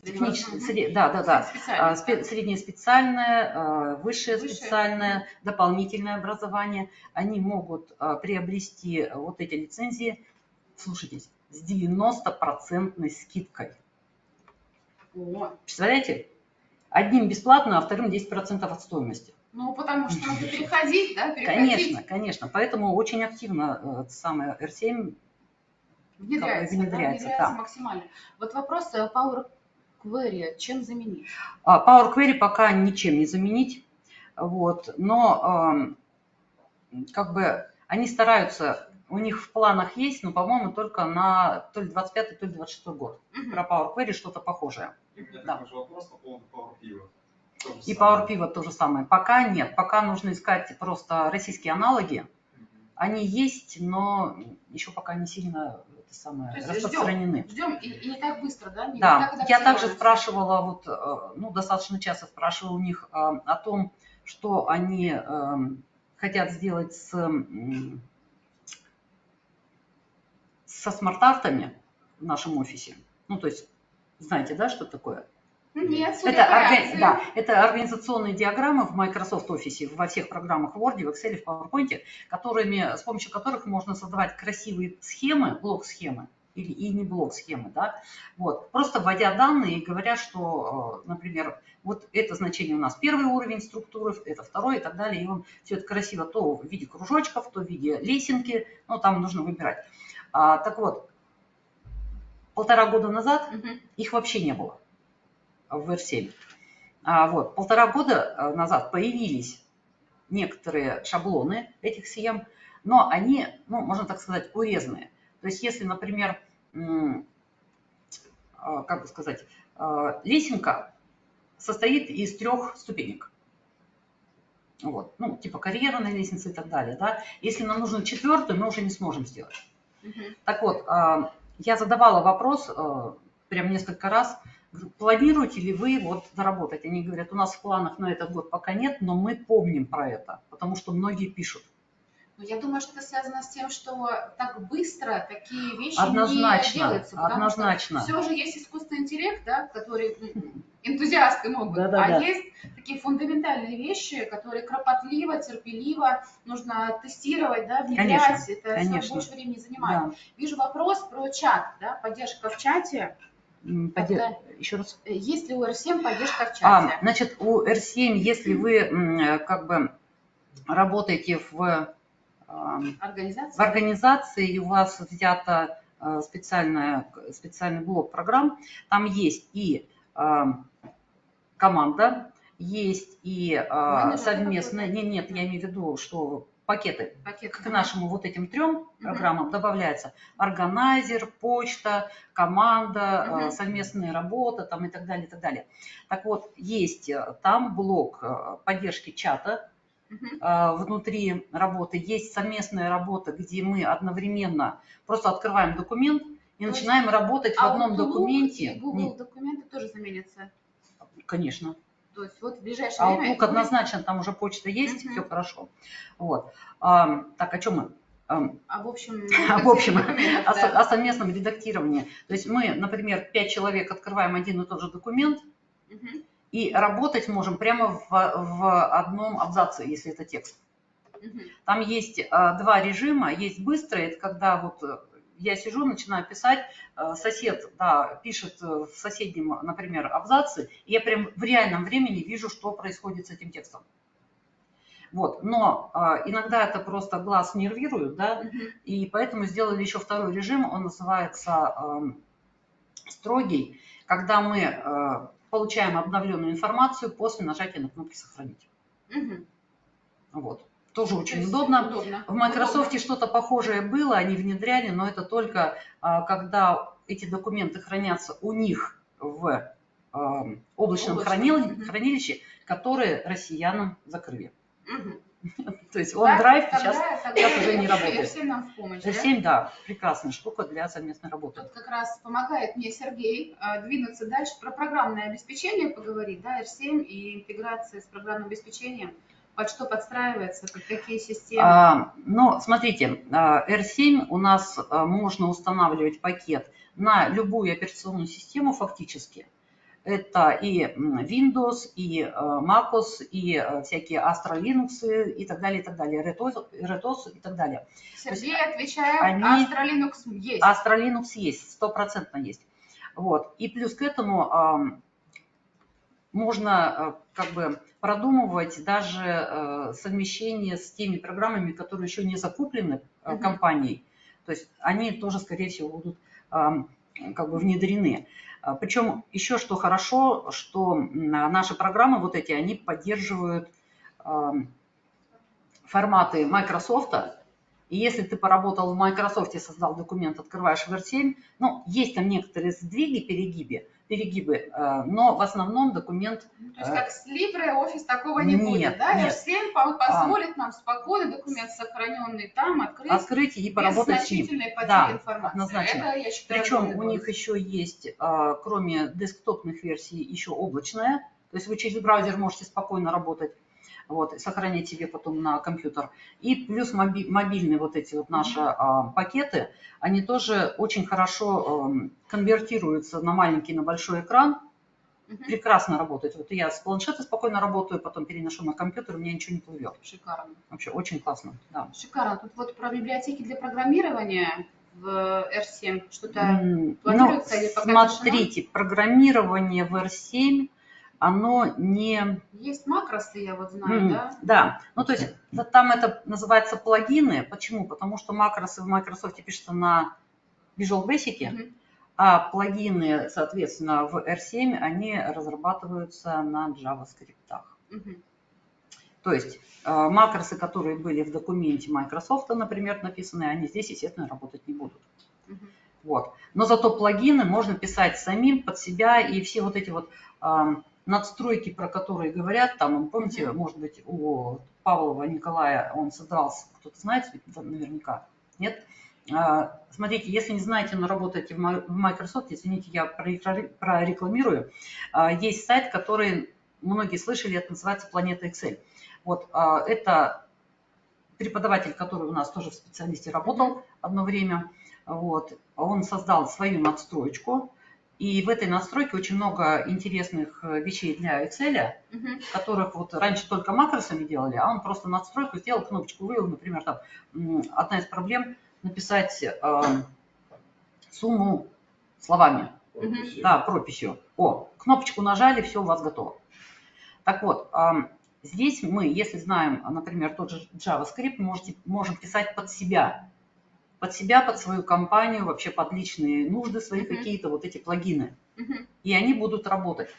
Speaker 5: технические,
Speaker 2: Мгм.
Speaker 5: сре- да, да, да,
Speaker 2: Специально.
Speaker 5: а, спе- среднее специальное, высшее
Speaker 2: Высшее.
Speaker 5: специальное, дополнительное образование, они могут а, приобрести вот эти лицензии, слушайтесь, с 90% скидкой.
Speaker 2: О,
Speaker 5: Представляете? Одним бесплатно, а вторым 10% от стоимости.
Speaker 2: Ну, потому что надо переходить, да, переходить.
Speaker 5: Конечно, конечно. Поэтому очень активно э, самое R7
Speaker 2: Внедряется,
Speaker 5: бы
Speaker 2: да,
Speaker 5: внедряется,
Speaker 2: внедряется
Speaker 5: да.
Speaker 2: максимально. Вот вопрос э, Power Query чем заменить?
Speaker 5: А, Power Query пока ничем не заменить, вот, но эм, как бы они стараются, у них в планах есть, но, по-моему, только на то ли 25 то ли 26 год.
Speaker 2: Мгм.
Speaker 5: Про Power Query что-то похожее.
Speaker 4: У меня
Speaker 5: Да.
Speaker 4: такой же вопрос по поводу Power Pivot.
Speaker 5: И
Speaker 4: самое.
Speaker 5: Power Pivot то же самое. Пока нет, пока нужно искать просто российские аналоги.
Speaker 4: Мгм.
Speaker 5: Они есть, но еще пока не сильно это самое,
Speaker 2: То есть
Speaker 5: распространены.
Speaker 2: Ждем, и, и не так быстро, да? Не,
Speaker 5: Да,
Speaker 2: так
Speaker 5: я также спрашивала, вот, э, ну, достаточно часто спрашивала у них э, о том, что они э, хотят сделать с, со смарт-артами в нашем офисе. Ну, то есть, знаете, да, что такое?
Speaker 2: Нет, судя
Speaker 5: Это, орга- да, это организационные диаграммы в Microsoft Office, во всех программах Word, в Excel, в PowerPoint, которыми, с помощью которых можно создавать красивые схемы, блок-схемы, или и не блок-схемы, да, вот, просто вводя данные и говоря, что, э, например, вот это значение у нас первый уровень структуры, это второй и так далее, и он все это красиво то в виде кружочков, то в виде лесенки, ну, там нужно выбирать. А, так вот, полтора года назад
Speaker 2: Мгм.
Speaker 5: их вообще не было в R7. А, вот, полтора года э, назад появились некоторые шаблоны этих схем, но они, ну, можно так сказать, урезанные. То есть, если, например, а, как бы сказать, а, лесенка состоит из трех ступенек. Вот, ну, типа карьерной лестницы и так далее, да. Если нам нужно четвертую, мы уже не сможем сделать.
Speaker 2: Мгм.
Speaker 5: Так вот, а, я задавала вопрос а, прям несколько раз, планируете ли вы вот доработать? Они говорят, у нас в планах на этот год пока нет, но мы помним про это, потому что многие пишут.
Speaker 2: Ну, я думаю, что это связано с тем, что так быстро такие вещи
Speaker 5: Однозначно,
Speaker 2: не делаются. потому
Speaker 5: однозначно.
Speaker 2: Все же есть искусственный интеллект, да, который м, энтузиасты могут.
Speaker 5: Да-да-да.
Speaker 2: А есть такие фундаментальные вещи, которые кропотливо, терпеливо нужно тестировать, да, внедрять.
Speaker 5: Конечно,
Speaker 2: это
Speaker 5: конечно.
Speaker 2: больше времени занимает.
Speaker 5: Да.
Speaker 2: Вижу вопрос про чат, да, поддержка в чате. Когда-
Speaker 5: Еще раз.
Speaker 2: Э, Есть ли у R7 поддержка в чате?
Speaker 5: А, значит, у R7, если вы э, как бы работаете в, ам, в организации, и у вас взято э, специальная, специальный блок программ, там есть и команда, есть и а,
Speaker 2: какой-то?
Speaker 5: нет, нет, я имею в виду, что пакеты
Speaker 2: Пакет.
Speaker 5: к нашему вот этим трем программам добавляется органайзер, почта, команда, э, совместная работа там и так далее, и так далее. Так вот, есть э, там блок э, поддержки чата э, внутри работы, есть совместная работа, где мы одновременно просто открываем документ и
Speaker 2: То есть
Speaker 5: начинаем работать в
Speaker 2: А
Speaker 5: одном
Speaker 2: Outlook
Speaker 5: документе.
Speaker 2: Google документы тоже заменятся.
Speaker 5: конечно.
Speaker 2: То есть вот в ближайшее
Speaker 5: А
Speaker 2: время...
Speaker 5: Outlook однозначно, там уже почта есть,
Speaker 2: Мгм.
Speaker 5: все хорошо. Вот. А, так, о чем мы?
Speaker 2: А в общем...
Speaker 5: А, в общем, о,
Speaker 2: да.
Speaker 5: о совместном редактировании. То есть мы, например, пять человек открываем один и тот же документ
Speaker 2: Мгм.
Speaker 5: и работать можем прямо в, в одном абзаце, если это текст.
Speaker 2: Мгм.
Speaker 5: Там есть а, два режима. Есть быстрый, это когда вот э, я сижу, начинаю писать, э, сосед да, пишет э, в соседнем, например, абзаце, и я прям в реальном времени вижу, что происходит с этим текстом. Вот. Но а, иногда это просто глаз нервирует, да,
Speaker 2: Мгм.
Speaker 5: и поэтому сделали еще второй режим, он называется эм, строгий, когда мы э, получаем обновленную информацию после нажатия на кнопки «Сохранить».
Speaker 2: Мгм.
Speaker 5: Вот. Тоже
Speaker 2: То
Speaker 5: очень
Speaker 2: есть
Speaker 5: удобно.
Speaker 2: удобно.
Speaker 5: В Microsoft что-то похожее было, они внедряли, но это только а, когда эти документы хранятся у них в эм, облачном
Speaker 2: Облачном,
Speaker 5: хранили-
Speaker 2: мгм.
Speaker 5: хранилище, которое россиянам закрыли.
Speaker 2: Мгм.
Speaker 5: То есть
Speaker 2: Да,
Speaker 5: OneDrive
Speaker 2: тогда-
Speaker 5: сейчас
Speaker 2: тогда
Speaker 5: сейчас уже не
Speaker 2: R7
Speaker 5: работает.
Speaker 2: R7 нам в помощь, да?
Speaker 5: R7, да, прекрасная штука для совместной работы.
Speaker 2: Тут как раз помогает мне Сергей а, двинуться дальше, про программное обеспечение поговорить, да, R7 и интеграция с программным обеспечением, под что подстраивается, под какие системы.
Speaker 5: А, ну, смотрите, а, R7 у нас а, можно устанавливать пакет на любую операционную систему фактически. Это и Windows, и э, MacOS, и всякие Astra Linux и так далее, и так далее, RTOS и так далее.
Speaker 2: Сергей отвечает,
Speaker 5: они-
Speaker 2: Astra Linux есть.
Speaker 5: Astra Linux есть, стопроцентно есть. Вот. И плюс к этому можно как бы продумывать даже э, совмещение с теми программами, которые еще не закуплены
Speaker 2: Мгм.
Speaker 5: компанией. То есть они тоже, скорее всего, будут как бы внедрены. А, Причем еще что хорошо, что м, наши программы вот эти, они поддерживают форматы Microsoft, и если ты поработал в Microsoft и создал документ, открываешь в R7, ну, есть там некоторые сдвиги, перегибы, перегибы, э, но в основном документ
Speaker 2: Ну, То есть как с LibreOffice такого не
Speaker 5: Нет,
Speaker 2: будет, да?
Speaker 5: нет.
Speaker 2: R7 по- позволит нам спокойно документ сохраненный там открыть
Speaker 5: открыть и
Speaker 2: без
Speaker 5: поработать ним.
Speaker 2: значительной потери
Speaker 5: Да,
Speaker 2: информации.
Speaker 5: однозначно.
Speaker 2: Это, я считаю,
Speaker 5: Причем у них еще есть, а, кроме десктопных версий, еще облачная. То есть вы через браузер можете спокойно работать, вот, сохранять себе потом на компьютер. И плюс моби- мобильные вот эти вот наши а, пакеты, они тоже очень хорошо эм, конвертируются на маленький, на большой экран. Прекрасно работает. Вот я с планшета спокойно работаю, потом переношу на компьютер, у меня ничего не плывет.
Speaker 2: Шикарно.
Speaker 5: Вообще очень классно, да.
Speaker 2: Шикарно. Тут вот про библиотеки для программирования в R7 что-то
Speaker 5: Ну,
Speaker 2: планируется или пока
Speaker 5: смотрите, программирование в R7, оно не...
Speaker 2: есть макросы, я вот знаю,
Speaker 5: М,
Speaker 2: да?
Speaker 5: Да, ну то есть там это называется плагины. Почему? Потому что макросы в Microsoft пишутся на Visual Basic,
Speaker 2: Мгм.
Speaker 5: а плагины, соответственно, в R7, они разрабатываются на JavaScript.
Speaker 2: Мгм.
Speaker 5: То есть э, макросы, которые были в документе Microsoft, например, написаны, они здесь, естественно, работать не будут.
Speaker 2: Мгм.
Speaker 5: Вот. Но зато плагины можно писать самим под себя, и все вот эти вот надстройки, про которые говорят, там, помните, может быть, у Павлова Николая он создался, кто-то знает наверняка, нет? А, Смотрите, если не знаете, но работаете в Microsoft, извините, я прореклами- прорекламирую, а, есть сайт, который многие слышали, это называется Планета Excel. Вот, а, это преподаватель, который у нас тоже в специалисте работал одно время, вот, он создал свою надстроечку, и в этой надстройке очень много интересных э, вещей для Excel,
Speaker 2: Мгм.
Speaker 5: которых вот раньше только макросами делали, а он просто надстройку сделал, кнопочку вывел, например, там одна из проблем написать э, сумму словами,
Speaker 4: Прописи.
Speaker 5: да, прописью. О, кнопочку нажали, все, у вас готово. Так вот, ам, здесь мы, если знаем, например, тот же JavaScript, можете, можем писать под себя. Под себя, под свою компанию, вообще под личные нужды свои
Speaker 2: Мгм.
Speaker 5: какие-то вот эти плагины.
Speaker 2: Мгм.
Speaker 5: И они будут работать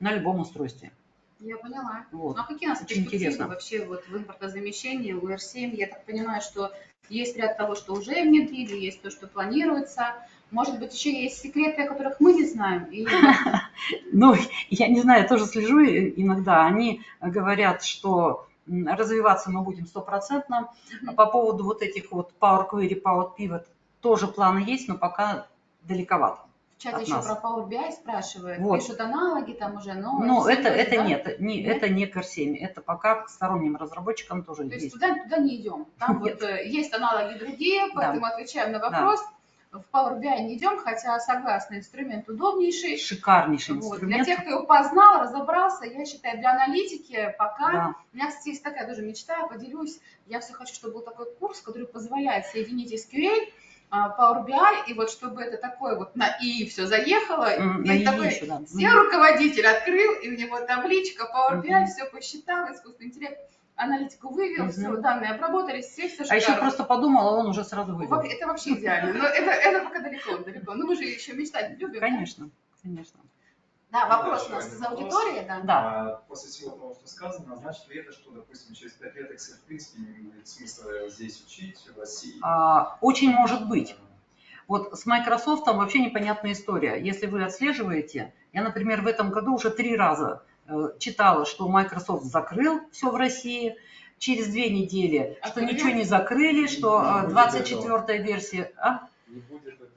Speaker 5: на любом устройстве.
Speaker 2: Я поняла.
Speaker 5: Вот.
Speaker 2: Ну а какие у нас
Speaker 5: Очень интересно.
Speaker 2: вообще вот в импортозамещении, в R7? Я так понимаю, что есть ряд того, что уже внедрили, есть то, что планируется. Может быть, еще есть секреты, о которых мы не знаем. И
Speaker 5: Ну, я не знаю, я тоже слежу иногда. Они говорят, что развиваться мы будем стопроцентно. По поводу вот этих вот Power Query, Power Pivot тоже планы есть, но пока далековато.
Speaker 2: в чате еще
Speaker 5: нас.
Speaker 2: про Power BI спрашивают.
Speaker 5: Вот.
Speaker 2: Пишут аналоги там уже, но... Всё
Speaker 5: это,
Speaker 2: вроде,
Speaker 5: это
Speaker 2: да?
Speaker 5: нет, не,
Speaker 2: Нет?
Speaker 5: это не Core7, это пока к сторонним разработчикам тоже
Speaker 2: То есть
Speaker 5: есть.
Speaker 2: туда, туда не идем. Там
Speaker 5: Нет.
Speaker 2: вот э, есть аналоги другие,
Speaker 5: Да.
Speaker 2: поэтому отвечаем на вопрос. В Power BI не идем, хотя согласна, инструмент удобнейший.
Speaker 5: Шикарнейший
Speaker 2: Вот. Для
Speaker 5: инструмент.
Speaker 2: тех, кто его познал, разобрался, я считаю, для аналитики пока
Speaker 5: Да.
Speaker 2: У меня, кстати, есть такая тоже мечта, поделюсь. Я все хочу, чтобы был такой курс, который позволяет соединить SQL, а, Power BI, и вот чтобы это такое вот на И все заехало,
Speaker 5: М,
Speaker 2: и такой
Speaker 5: еще, да.
Speaker 2: все руководитель открыл, и у него табличка Power BI,
Speaker 5: Мгм.
Speaker 2: все посчитал, искусственный интеллект, аналитику вывел,
Speaker 5: Мгм.
Speaker 2: все, данные обработались, все, все
Speaker 5: А еще просто подумала, он уже сразу вывел.
Speaker 2: Это вообще идеально, но это, это пока далеко, далеко. Ну мы же еще мечтать любим. да?
Speaker 5: Конечно, конечно.
Speaker 2: Да, вопрос у
Speaker 7: Да,
Speaker 2: нас
Speaker 7: еще
Speaker 2: из аудитории, да.
Speaker 5: Да.
Speaker 7: А после всего того, что сказано, значит ли это, что, допустим, через 5 лет Excel в принципе не будет смысла здесь учить, в России?
Speaker 5: А, очень может быть. Вот с Microsoft там вообще непонятная история. Если вы отслеживаете, я, например, в этом году уже три раза читала, что Microsoft закрыл все в России, через две недели, что
Speaker 2: Открыли?
Speaker 5: ничего не закрыли, что
Speaker 4: Не
Speaker 5: э,
Speaker 4: будет
Speaker 5: 24 версия, а?
Speaker 4: Не.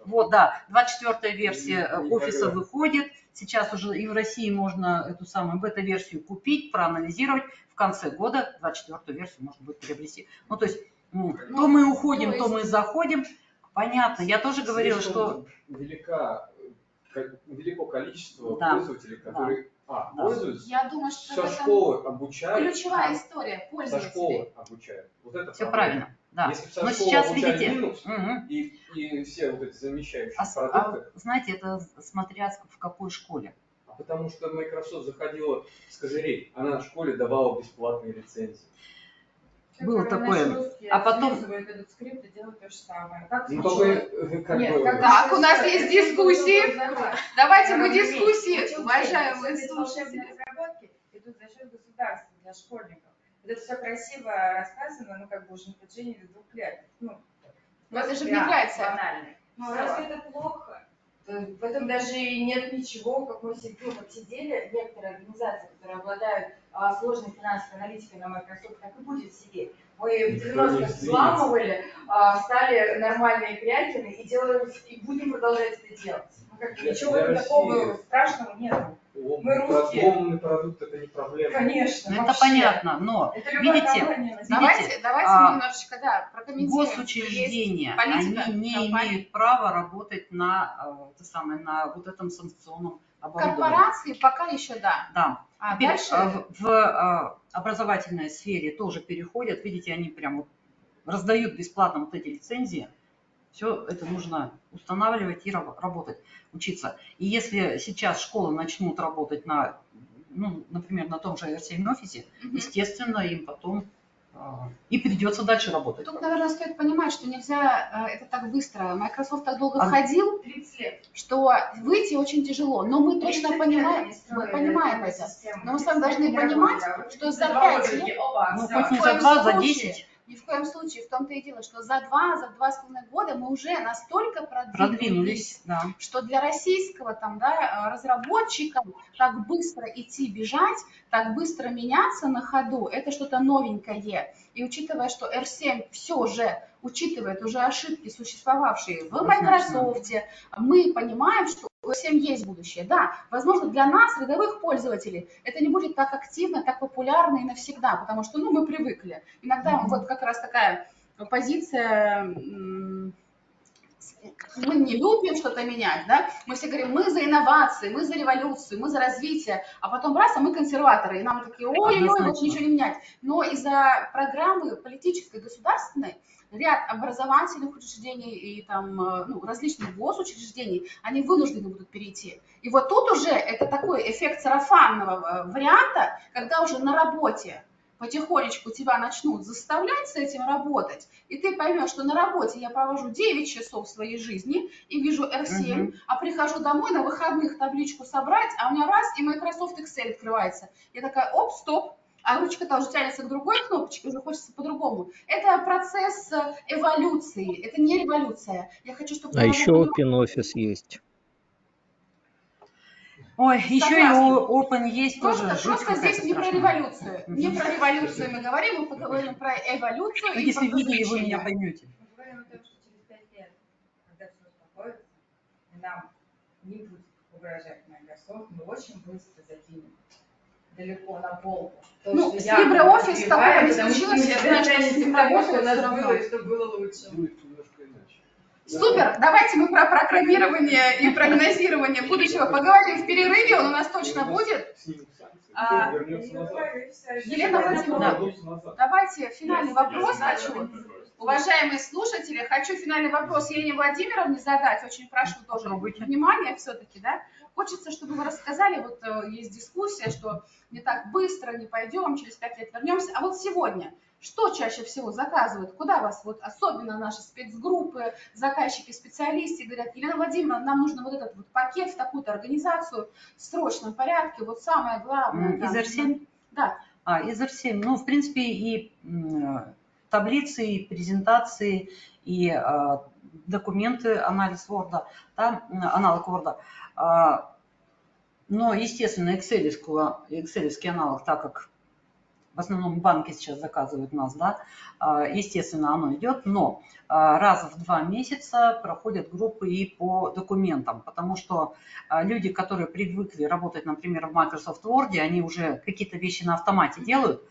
Speaker 5: Вот, да, 24 версия э,
Speaker 4: Никогда.
Speaker 5: офиса выходит, сейчас уже и в России можно эту самую бета-версию купить, проанализировать, в конце года 24 версию можно будет приобрести. Ну, то есть,
Speaker 2: Ну,
Speaker 5: то мы уходим,
Speaker 2: то
Speaker 5: то мы
Speaker 2: есть-
Speaker 5: заходим, понятно, я тоже говорила, что...
Speaker 4: велика, э, ко- велико количество
Speaker 5: Да.
Speaker 4: пользователей, которые а,
Speaker 5: Да.
Speaker 4: пользуются,
Speaker 2: Я думаю, что
Speaker 4: со
Speaker 2: это
Speaker 4: школы обучают,
Speaker 2: ключевая история
Speaker 4: со
Speaker 2: пользователей.
Speaker 4: школы обучают. Вот это
Speaker 5: Все
Speaker 4: проблема.
Speaker 5: правильно, да.
Speaker 4: Если бы со
Speaker 5: Но сейчас, видите,
Speaker 4: Linux
Speaker 5: мгм.
Speaker 4: и, и все вот эти замещающие
Speaker 5: А с-
Speaker 4: продукты,
Speaker 5: а, знаете, это смотря в какой школе.
Speaker 4: а потому что Microsoft заходила с козырей, она в школе давала бесплатные лицензии.
Speaker 5: Было такое. А потом-
Speaker 6: Ведут скрипт и делают то же самое. Как
Speaker 4: Ну, только как
Speaker 6: Нет,
Speaker 4: бы...
Speaker 6: как-
Speaker 2: Так, у нас есть дискуссии. Давайте мы дискуссии, уважаемые слушатели.
Speaker 6: разработки идут за счет государства для школьников. Это все красиво рассказано, ну как бы уже на протяжении двух лет. Ну,
Speaker 2: Но это же
Speaker 6: да,
Speaker 2: внедряется.
Speaker 6: банально. Ну,
Speaker 2: Всё.
Speaker 6: разве это плохо? Э, В этом даже нет ничего, как мы сидели, как сидели некоторые организации, которые обладают а, сложной финансовой аналитикой на Microsoft, так и будет сидеть. Мы в
Speaker 4: Никто не
Speaker 6: 90-х
Speaker 4: сидит.
Speaker 6: взламывали, а, стали нормальные крякины и делаем, и будем продолжать это делать. Ну, как, ничего такого страшного нет.
Speaker 4: Лом-
Speaker 6: Мы русские.
Speaker 4: Ломанный продукт это не проблема.
Speaker 6: Конечно.
Speaker 5: Это
Speaker 6: вообще.
Speaker 5: понятно, но
Speaker 6: Это
Speaker 5: Видите,
Speaker 6: компания
Speaker 5: Видите,
Speaker 2: Давайте, давайте
Speaker 5: а,
Speaker 2: немножечко, да, прокомментируем.
Speaker 5: госучреждения,
Speaker 2: политика
Speaker 5: они не
Speaker 2: компании.
Speaker 5: имеют права работать на, э, это самое, на вот этом санкционном оборудовании.
Speaker 2: Корпорации пока еще да.
Speaker 5: Да.
Speaker 2: А
Speaker 5: Теперь,
Speaker 2: дальше
Speaker 5: э, в, в, э, образовательной сфере тоже переходят, видите, они прям вот раздают бесплатно вот эти лицензии. Все это нужно устанавливать и раб- работать, учиться. И если сейчас школы начнут работать на, ну, например, на том же R7 офисе,
Speaker 2: Мгм.
Speaker 5: естественно, им потом э, и придется дальше работать.
Speaker 2: Тут, наверное, стоит понимать, что нельзя э, это так быстро. Microsoft так долго
Speaker 5: А-
Speaker 2: входил,
Speaker 6: 30 лет.
Speaker 2: что выйти очень тяжело. Но мы точно
Speaker 6: 30 лет
Speaker 2: понимаем,
Speaker 6: они
Speaker 2: мы понимаем это. Но мы с вами
Speaker 6: 30 лет
Speaker 2: должны понимать,
Speaker 6: а
Speaker 2: что за
Speaker 6: два
Speaker 2: пять
Speaker 6: года
Speaker 2: лет-
Speaker 6: такие, опа,
Speaker 5: Ну, хоть не за
Speaker 2: коем
Speaker 5: два, за
Speaker 2: случае.
Speaker 5: 10.
Speaker 2: Ни в коем случае. В том-то и дело, что за два, за два с половиной года мы уже настолько продвинулись,
Speaker 5: Продвинулись, да.
Speaker 2: что для российского там, да, разработчика так быстро идти бежать, так быстро меняться на ходу, это что-то новенькое. И учитывая, что R7 все же учитывает уже ошибки, существовавшие в Microsoft, мы понимаем, что R7 есть будущее. Да, возможно, для нас, рядовых пользователей, это не будет так активно, так популярно и навсегда, потому что, ну, мы привыкли. Иногда вот как раз такая позиция м, мы не любим что-то менять, да, мы все говорим, мы за инновации, мы за революцию, мы за развитие, а потом раз, а мы консерваторы, и нам такие, ой-ой, лучше ничего не менять. Но из-за программы политической, государственной, ряд образовательных учреждений и там, э, ну, различных госучреждений, они вынуждены будут перейти. И вот тут уже это такой эффект сарафанного э, варианта, когда уже на работе потихонечку тебя начнут заставлять с этим работать, и ты поймешь, что на работе я провожу 9 часов своей жизни и вижу R7,
Speaker 5: Мгм.
Speaker 2: а прихожу домой на выходных табличку собрать, а у меня раз, и Microsoft Excel открывается. Я такая, оп, стоп, а ручка-то уже тянется к другой кнопочке, уже хочется по-другому. Это процесс э, эволюции, это не революция. Я хочу, чтобы...
Speaker 8: А еще
Speaker 2: понимала-
Speaker 8: OpenOffice есть.
Speaker 5: Ой, еще и
Speaker 2: Согласна.
Speaker 5: Open есть
Speaker 2: Просто,
Speaker 5: тоже
Speaker 2: просто здесь не про
Speaker 5: страшная.
Speaker 2: революцию. Не про революцию мы говорим, мы поговорим про эволюцию.
Speaker 5: Ну,
Speaker 2: и
Speaker 5: Если
Speaker 2: про
Speaker 5: видели, вы меня поймете.
Speaker 6: Мы говорим о том, что через пять лет, когда все успокоится, и нам не будет угрожать Microsoft, мы очень быстро закинем далеко на полку. То,
Speaker 2: Ну, с LibreOffice такого не случилось, я знаю, что с
Speaker 6: у нас было и что было лучше.
Speaker 4: Иначе.
Speaker 2: Супер, давайте мы про программирование и прогнозирование будущего поговорим в перерыве, он у нас точно будет. А. Елена Владимировна, давайте финальный вопрос хочу. Уважаемые слушатели, хочу финальный вопрос Елене Владимировне задать. Очень прошу тоже внимания все-таки, да. Хочется, чтобы вы рассказали, вот э, есть дискуссия, что не так быстро не пойдем, через пять лет вернемся. А вот сегодня, что чаще всего заказывают? Куда вас, вот особенно наши спецгруппы, заказчики, специалисты говорят, Елена Владимировна, нам нужно вот этот вот пакет в такую-то организацию в срочном порядке, вот самое главное. Там,
Speaker 5: Из R7?
Speaker 2: Да.
Speaker 5: А, из R7. Ну, в принципе, и м, таблицы, и презентации, и а, документы, анализ Word, да, аналог Word. А, но, естественно, Excel, Excel аналог, так как в основном банки сейчас заказывают нас, да, а, естественно, оно идет, но а, раз в два месяца проходят группы и по документам, потому что люди, которые привыкли работать, например, в Microsoft Word, они уже какие-то вещи на автомате делают,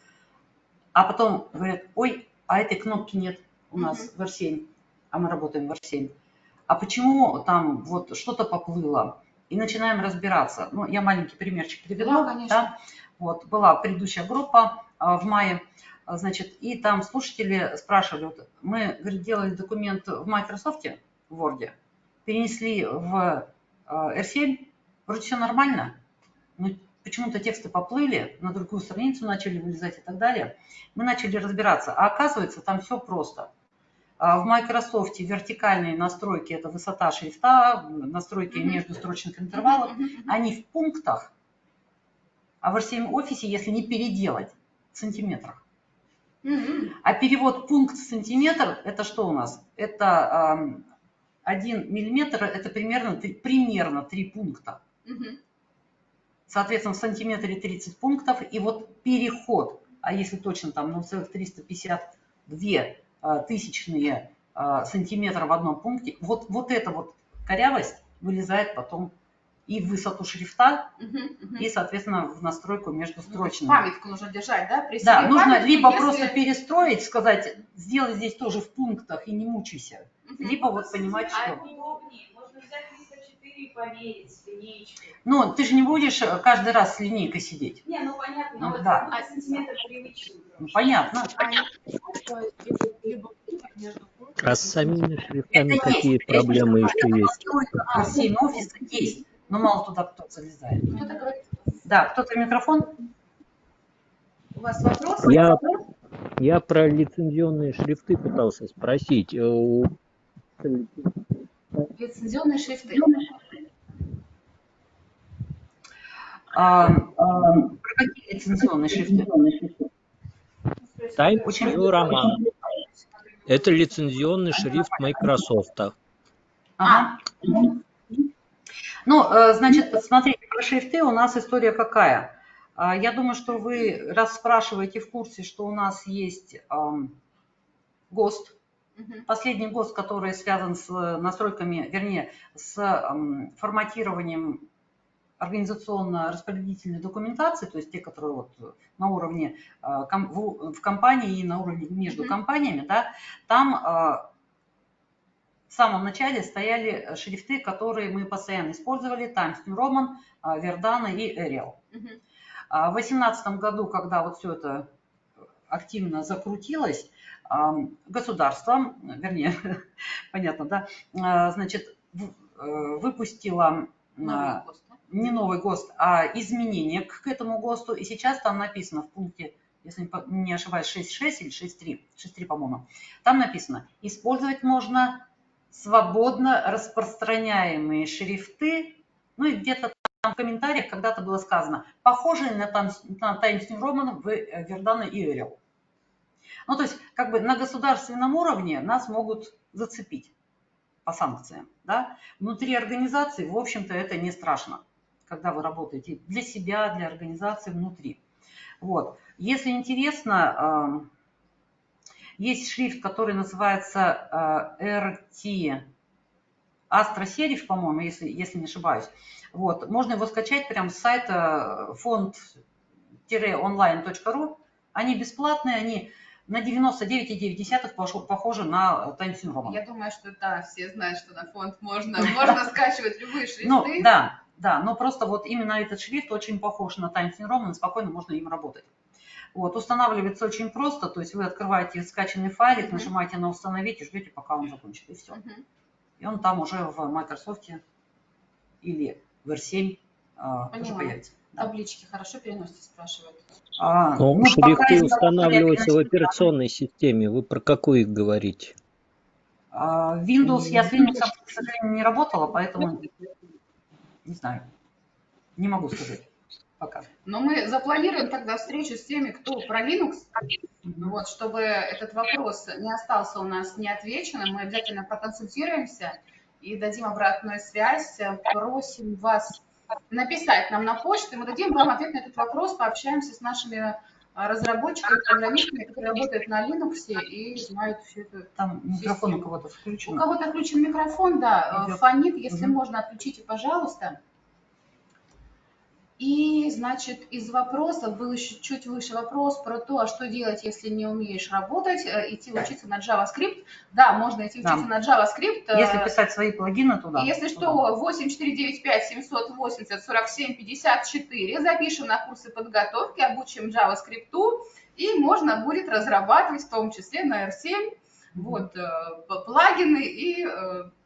Speaker 5: а потом говорят, ой, а этой кнопки нет у нас в R7, а мы работаем в R7. А почему там вот что-то поплыло? И начинаем разбираться. Ну, я маленький примерчик приведу.
Speaker 2: Да, конечно.
Speaker 5: Вот, была предыдущая группа а, в мае, а, значит, и там слушатели спрашивали, вот, мы, говорит, делали документ в Microsoft, в Word, перенесли в а, R7, вроде все нормально, но почему-то тексты поплыли, на другую страницу начали вылезать и так далее. Мы начали разбираться, а оказывается, там все просто. А В Microsoft вертикальные настройки – это высота шрифта, настройки
Speaker 2: Мгм.
Speaker 5: между строчных интервалов,
Speaker 2: мгм.
Speaker 5: они в пунктах, а в R7 офисе, если не переделать, в сантиметрах.
Speaker 2: Мгм.
Speaker 5: А перевод пункт в сантиметр – это что у нас? Это ам, один миллиметр, это примерно, примерно 3 пункта.
Speaker 2: Мгм.
Speaker 5: Соответственно, в сантиметре 30 пунктов. И вот переход, а если точно там 0,352 а, тысячные а, сантиметра в одном пункте, вот, вот эта вот корявость вылезает потом и в высоту шрифта,
Speaker 2: Мгм, мгм.
Speaker 5: и, соответственно, в настройку между
Speaker 2: Ну,
Speaker 5: строчными.
Speaker 2: Памятку нужно держать, да? При
Speaker 5: Да, нужно
Speaker 2: памятку,
Speaker 5: либо
Speaker 2: если-
Speaker 5: просто перестроить, сказать, сделай здесь тоже в пунктах и не мучайся,
Speaker 2: Мгм.
Speaker 5: либо вот понимать,
Speaker 9: А
Speaker 5: что...
Speaker 9: 304 и померить с линеечкой.
Speaker 5: Ну, ты же не будешь э, каждый раз с линейкой сидеть.
Speaker 9: Не, ну понятно,
Speaker 5: Ну,
Speaker 9: вот
Speaker 5: да.
Speaker 9: да. сантиметр привычный.
Speaker 5: Ну, понятно.
Speaker 2: А.
Speaker 8: А с самими шрифтами
Speaker 5: Это
Speaker 8: какие
Speaker 5: есть.
Speaker 8: проблемы еще есть?
Speaker 5: А, семь офиса есть, но мало туда кто залезает.
Speaker 2: Кто-то говорит,
Speaker 5: Да, кто-то микрофон?
Speaker 2: у вас вопрос?
Speaker 8: Я, я про лицензионные шрифты пытался спросить.
Speaker 2: Лицензионные шрифты.
Speaker 5: А, а, про какие лицензионные шрифты?
Speaker 8: New Roman. Это лицензионный шрифт Microsoft.
Speaker 5: Ага. Ну, э, значит, смотрите, про шрифты у нас история какая. А, Я думаю, что вы, раз спрашиваете в курсе, что у нас есть ГОСТ. Последний ГОСТ, который связан с настройками, вернее, с форматированием организационно-распределительной документации, то есть те, которые вот на уровне ком- в компании и на уровне между
Speaker 2: Мгм.
Speaker 5: компаниями, да, там в самом начале стояли шрифты, которые мы постоянно использовали, Times New Roman, Verdana и Arial.
Speaker 2: Мгм.
Speaker 5: А В 2018 году, когда вот все это активно закрутилось, государство, вернее, понятно, да, а, значит, э, выпустило
Speaker 2: Новый
Speaker 5: а,
Speaker 2: ГОСТ,
Speaker 5: не новый ГОСТ, а изменения к к этому ГОСТу. И сейчас там написано в пункте, если не ошибаюсь, 6.6 или 6.3, 6.3, по-моему, там написано, использовать можно свободно распространяемые шрифты, ну и где-то там в комментариях когда-то было сказано, похожие на, на Times New Roman, э, Verdana и Arial. Ну, то есть, как бы на государственном уровне нас могут зацепить по санкциям, да. Внутри организации, в общем-то, это не страшно, когда вы работаете для себя, для организации внутри. Вот. Если интересно, ам, есть шрифт, который называется RT Astra Serif, по-моему, если, если не ошибаюсь. Вот. Можно его скачать прямо с сайта font-online.ru. Они бесплатные, они на 99,9 похожи- похожи на Times New Roman.
Speaker 2: Я думаю, что да, все знают, что на фонд можно, можно скачивать любые шрифты.
Speaker 5: Ну, да, да, но просто вот именно этот шрифт очень похож на Times New Roman, и спокойно можно им работать. Вот, устанавливается очень просто, то есть вы открываете скачанный файлик,
Speaker 2: Мгм.
Speaker 5: нажимаете на установить и ждете, пока он закончит, и все.
Speaker 2: Мгм.
Speaker 5: И он там уже в Microsoft или в R7 а, тоже появится.
Speaker 2: Таблички хорошо переносите, спрашивают.
Speaker 5: А,
Speaker 8: Но
Speaker 5: ну, пока
Speaker 8: шрифты устанавливаются в операционной системе. Вы про какую их говорите?
Speaker 5: а, Windows, я с Windows, к сожалению, не работала, поэтому не знаю, не могу сказать пока.
Speaker 2: Но мы запланируем тогда встречу с теми, кто про Linux, вот, чтобы этот вопрос не остался у нас неотвеченным. Мы обязательно проконсультируемся и дадим обратную связь. Просим вас написать нам на почту, и мы дадим вам ответ на этот вопрос, пообщаемся с нашими а, разработчиками, программистами, которые работают на Linux и знают все это.
Speaker 5: Там микрофон у кого-то
Speaker 2: У
Speaker 5: включен.
Speaker 2: кого-то включен микрофон, да, э,
Speaker 5: Идет.
Speaker 2: фонит, если
Speaker 5: Мгм.
Speaker 2: можно, отключите, пожалуйста. И, значит, из вопросов был еще чуть выше вопрос про то, а что делать, если не умеешь работать, э, идти учиться на JavaScript. Да, можно идти
Speaker 5: Да.
Speaker 2: учиться на JavaScript. э,
Speaker 5: Если писать свои плагины туда.
Speaker 2: и если
Speaker 5: туда.
Speaker 2: что, 8495 780 47 54 запишем на курсы подготовки, обучим JavaScript, и можно будет разрабатывать в том числе на R7 вот, э, плагины и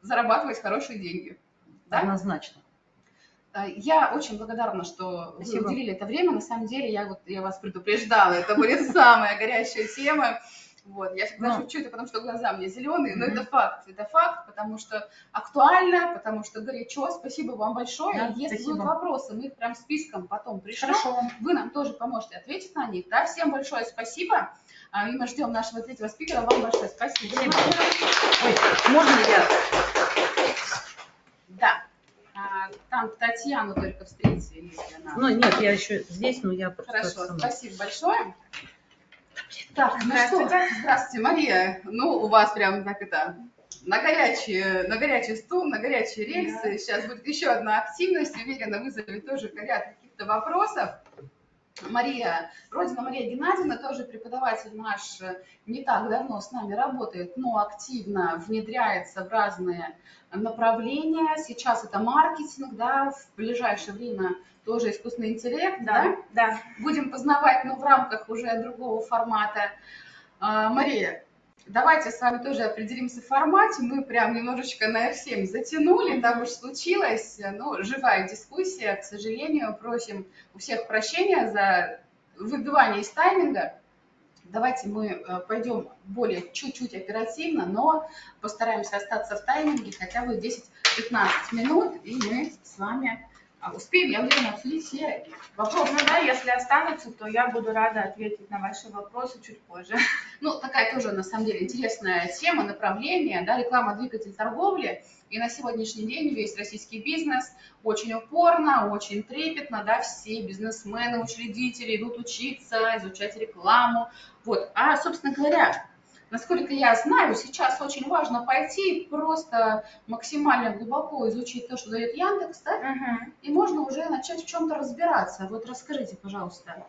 Speaker 2: зарабатывать хорошие деньги. Да?
Speaker 5: Однозначно.
Speaker 2: Э, Я очень благодарна, что
Speaker 5: Спасибо.
Speaker 2: вы уделили это время. На самом деле, я, вот, я вас предупреждала, это будет самая горячая тема. Вот, я всегда
Speaker 5: Ну.
Speaker 2: шучу, это потому что глаза мне зеленые, но это факт, это факт, потому что актуально, потому что горячо. Спасибо вам большое.
Speaker 5: Да,
Speaker 2: Если
Speaker 5: спасибо.
Speaker 2: будут вопросы, мы их прям списком потом пришлем.
Speaker 5: Хорошо.
Speaker 2: Вы нам тоже поможете ответить на них. Да? Всем большое спасибо. А, И мы ждем нашего третьего спикера. Вам большое спасибо.
Speaker 5: Ой, можно я?
Speaker 2: Да. Там Татьяну только встретили, если она...
Speaker 5: Ну, нет, я еще здесь, но я просто...
Speaker 2: Хорошо,
Speaker 5: сама.
Speaker 2: спасибо большое. Так, ну
Speaker 9: Здравствуйте.
Speaker 2: что, здравствуйте, Мария. Ну, у вас прям так это, на горячий, на горячий стул, на горячие рельсы. Сейчас будет еще одна активность, уверена, вызовет тоже ряд каких-то вопросов. Мария, Родина Мария Геннадьевна, тоже преподаватель наш, э, не так давно с нами работает, но активно внедряется в разные направления. Сейчас это маркетинг, да, в ближайшее время тоже искусственный интеллект, да?
Speaker 9: Да.
Speaker 2: будем познавать, но в рамках уже другого формата. А, Мария, давайте с вами тоже определимся в формате. Мы прям немножечко на F7 затянули, так уж случилось. Ну, живая дискуссия, к сожалению. Просим у всех прощения за выбивание из тайминга. Давайте мы э, пойдем более чуть-чуть оперативно, но постараемся остаться в тайминге хотя бы 10-15 минут, и мы с вами А успеем, я обсудить все вопросы.
Speaker 9: Ну да, если останутся, то я буду рада ответить на ваши вопросы чуть позже.
Speaker 2: Ну, такая тоже, на самом деле, интересная тема, направление, да, реклама двигатель торговли. И на сегодняшний день весь российский бизнес очень упорно, очень трепетно, да, все бизнесмены, учредители идут учиться, изучать рекламу. Вот. А, собственно говоря, Насколько я знаю, сейчас очень важно пойти просто максимально глубоко изучить то, что дает Яндекс, да,
Speaker 9: Мгм.
Speaker 2: и можно уже начать в чем-то разбираться. Вот расскажите, пожалуйста.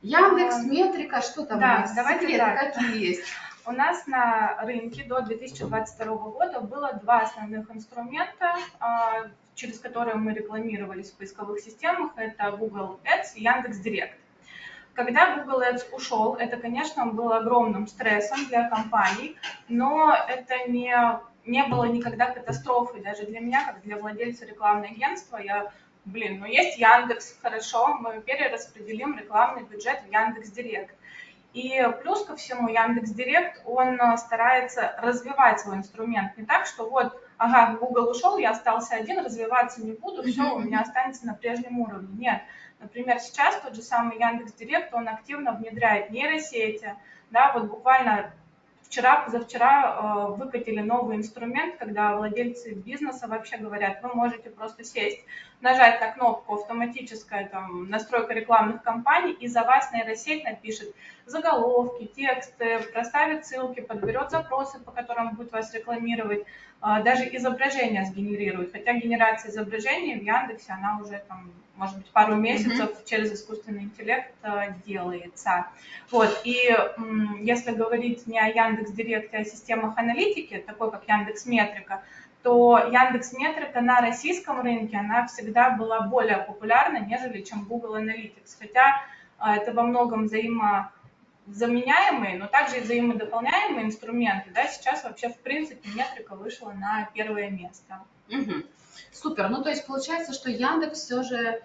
Speaker 2: Яндекс, метрика, что там
Speaker 9: Да,
Speaker 2: есть?
Speaker 9: давайте
Speaker 2: Секреты
Speaker 9: так.
Speaker 2: какие есть?
Speaker 9: У нас на рынке до 2022 года было два основных инструмента, а, через которые мы рекламировались в поисковых системах. Это Google Ads и Яндекс.Директ. Когда Google Ads ушел, это, конечно, было огромным стрессом для компаний, но это не, не было никогда катастрофой даже для меня, как для владельца рекламного агентства. Я, блин, ну есть Яндекс, хорошо, мы перераспределим рекламный бюджет в Яндекс.Директ. И плюс ко всему Яндекс.Директ, он э, старается развивать свой инструмент. Не так, что вот, ага, Google ушел, я остался один, развиваться не буду, все, у меня останется на прежнем уровне. Нет. Например, сейчас тот же самый Яндекс.Директ, он активно внедряет нейросети. Да, вот буквально вчера, позавчера э, выкатили новый инструмент, когда владельцы бизнеса вообще говорят, вы можете просто сесть, нажать на кнопку автоматическая там, настройка рекламных кампаний, и за вас нейросеть напишет заголовки, тексты, проставит ссылки, подберет запросы, по которым будет вас рекламировать, а, даже изображения сгенерирует. Хотя генерация изображений в Яндексе, она уже там, может быть, пару месяцев через искусственный интеллект а, делается. Вот, и если говорить не о Яндекс.Директе, а о системах аналитики, такой как Яндекс Метрика, то Яндекс Метрика на российском рынке, она всегда была более популярна, нежели чем Google Analytics. Хотя а, это во многом взаимозаменяемые, но также и взаимодополняемые инструменты. Да, сейчас вообще, в принципе, Метрика вышла на первое место.
Speaker 2: Мгм. Супер. Ну, то есть получается, что Яндекс все же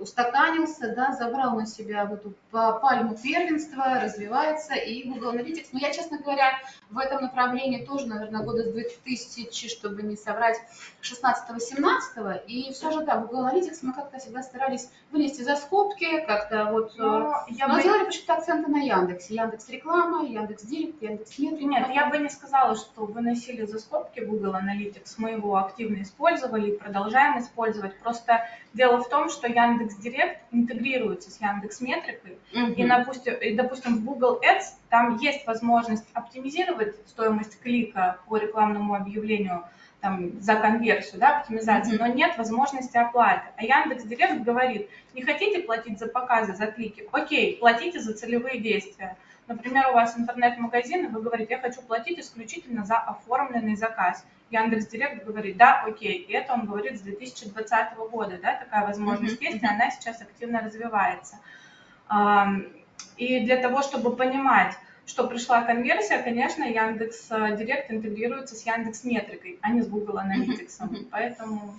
Speaker 2: устаканился, да, забрал на себя вот эту па- пальму первенства, развивается, и Google Analytics. Но я, честно говоря, в этом направлении тоже, наверное, года с 2000, чтобы не соврать, 16-17, и все же, да, Google Analytics мы как-то всегда старались вынести за скобки, как-то вот... э,
Speaker 9: Но я
Speaker 2: но
Speaker 9: бы
Speaker 2: делали почему-то акценты на Яндексе. Яндекс реклама, Яндекс Директ, Яндекс Метрика.
Speaker 9: Нет, я бы не сказала, что выносили за скобки Google Analytics. Мы его активно использовали и продолжаем использовать. Просто дело в том, что Яндекс Директ интегрируется с Яндекс Метрикой.
Speaker 2: Мгм.
Speaker 9: И, допустим, и, допустим, в Google Ads там есть возможность оптимизировать стоимость клика по рекламному объявлению там, за конверсию, да, оптимизации,
Speaker 2: Мгм.
Speaker 9: но нет возможности оплаты. А Яндекс Директ говорит, не хотите платить за показы, за клики? Окей, платите за целевые действия. Например, у вас интернет-магазин, и вы говорите, я хочу платить исключительно за оформленный заказ. Яндекс Директ говорит, да, окей. И это он говорит с 2020 года, да, такая возможность
Speaker 2: Мгм,
Speaker 9: есть, и она сейчас активно развивается. И для того, чтобы понимать, что пришла конверсия, конечно, Яндекс э, Директ интегрируется с Яндекс Метрикой, а не с Google Analytics. Поэтому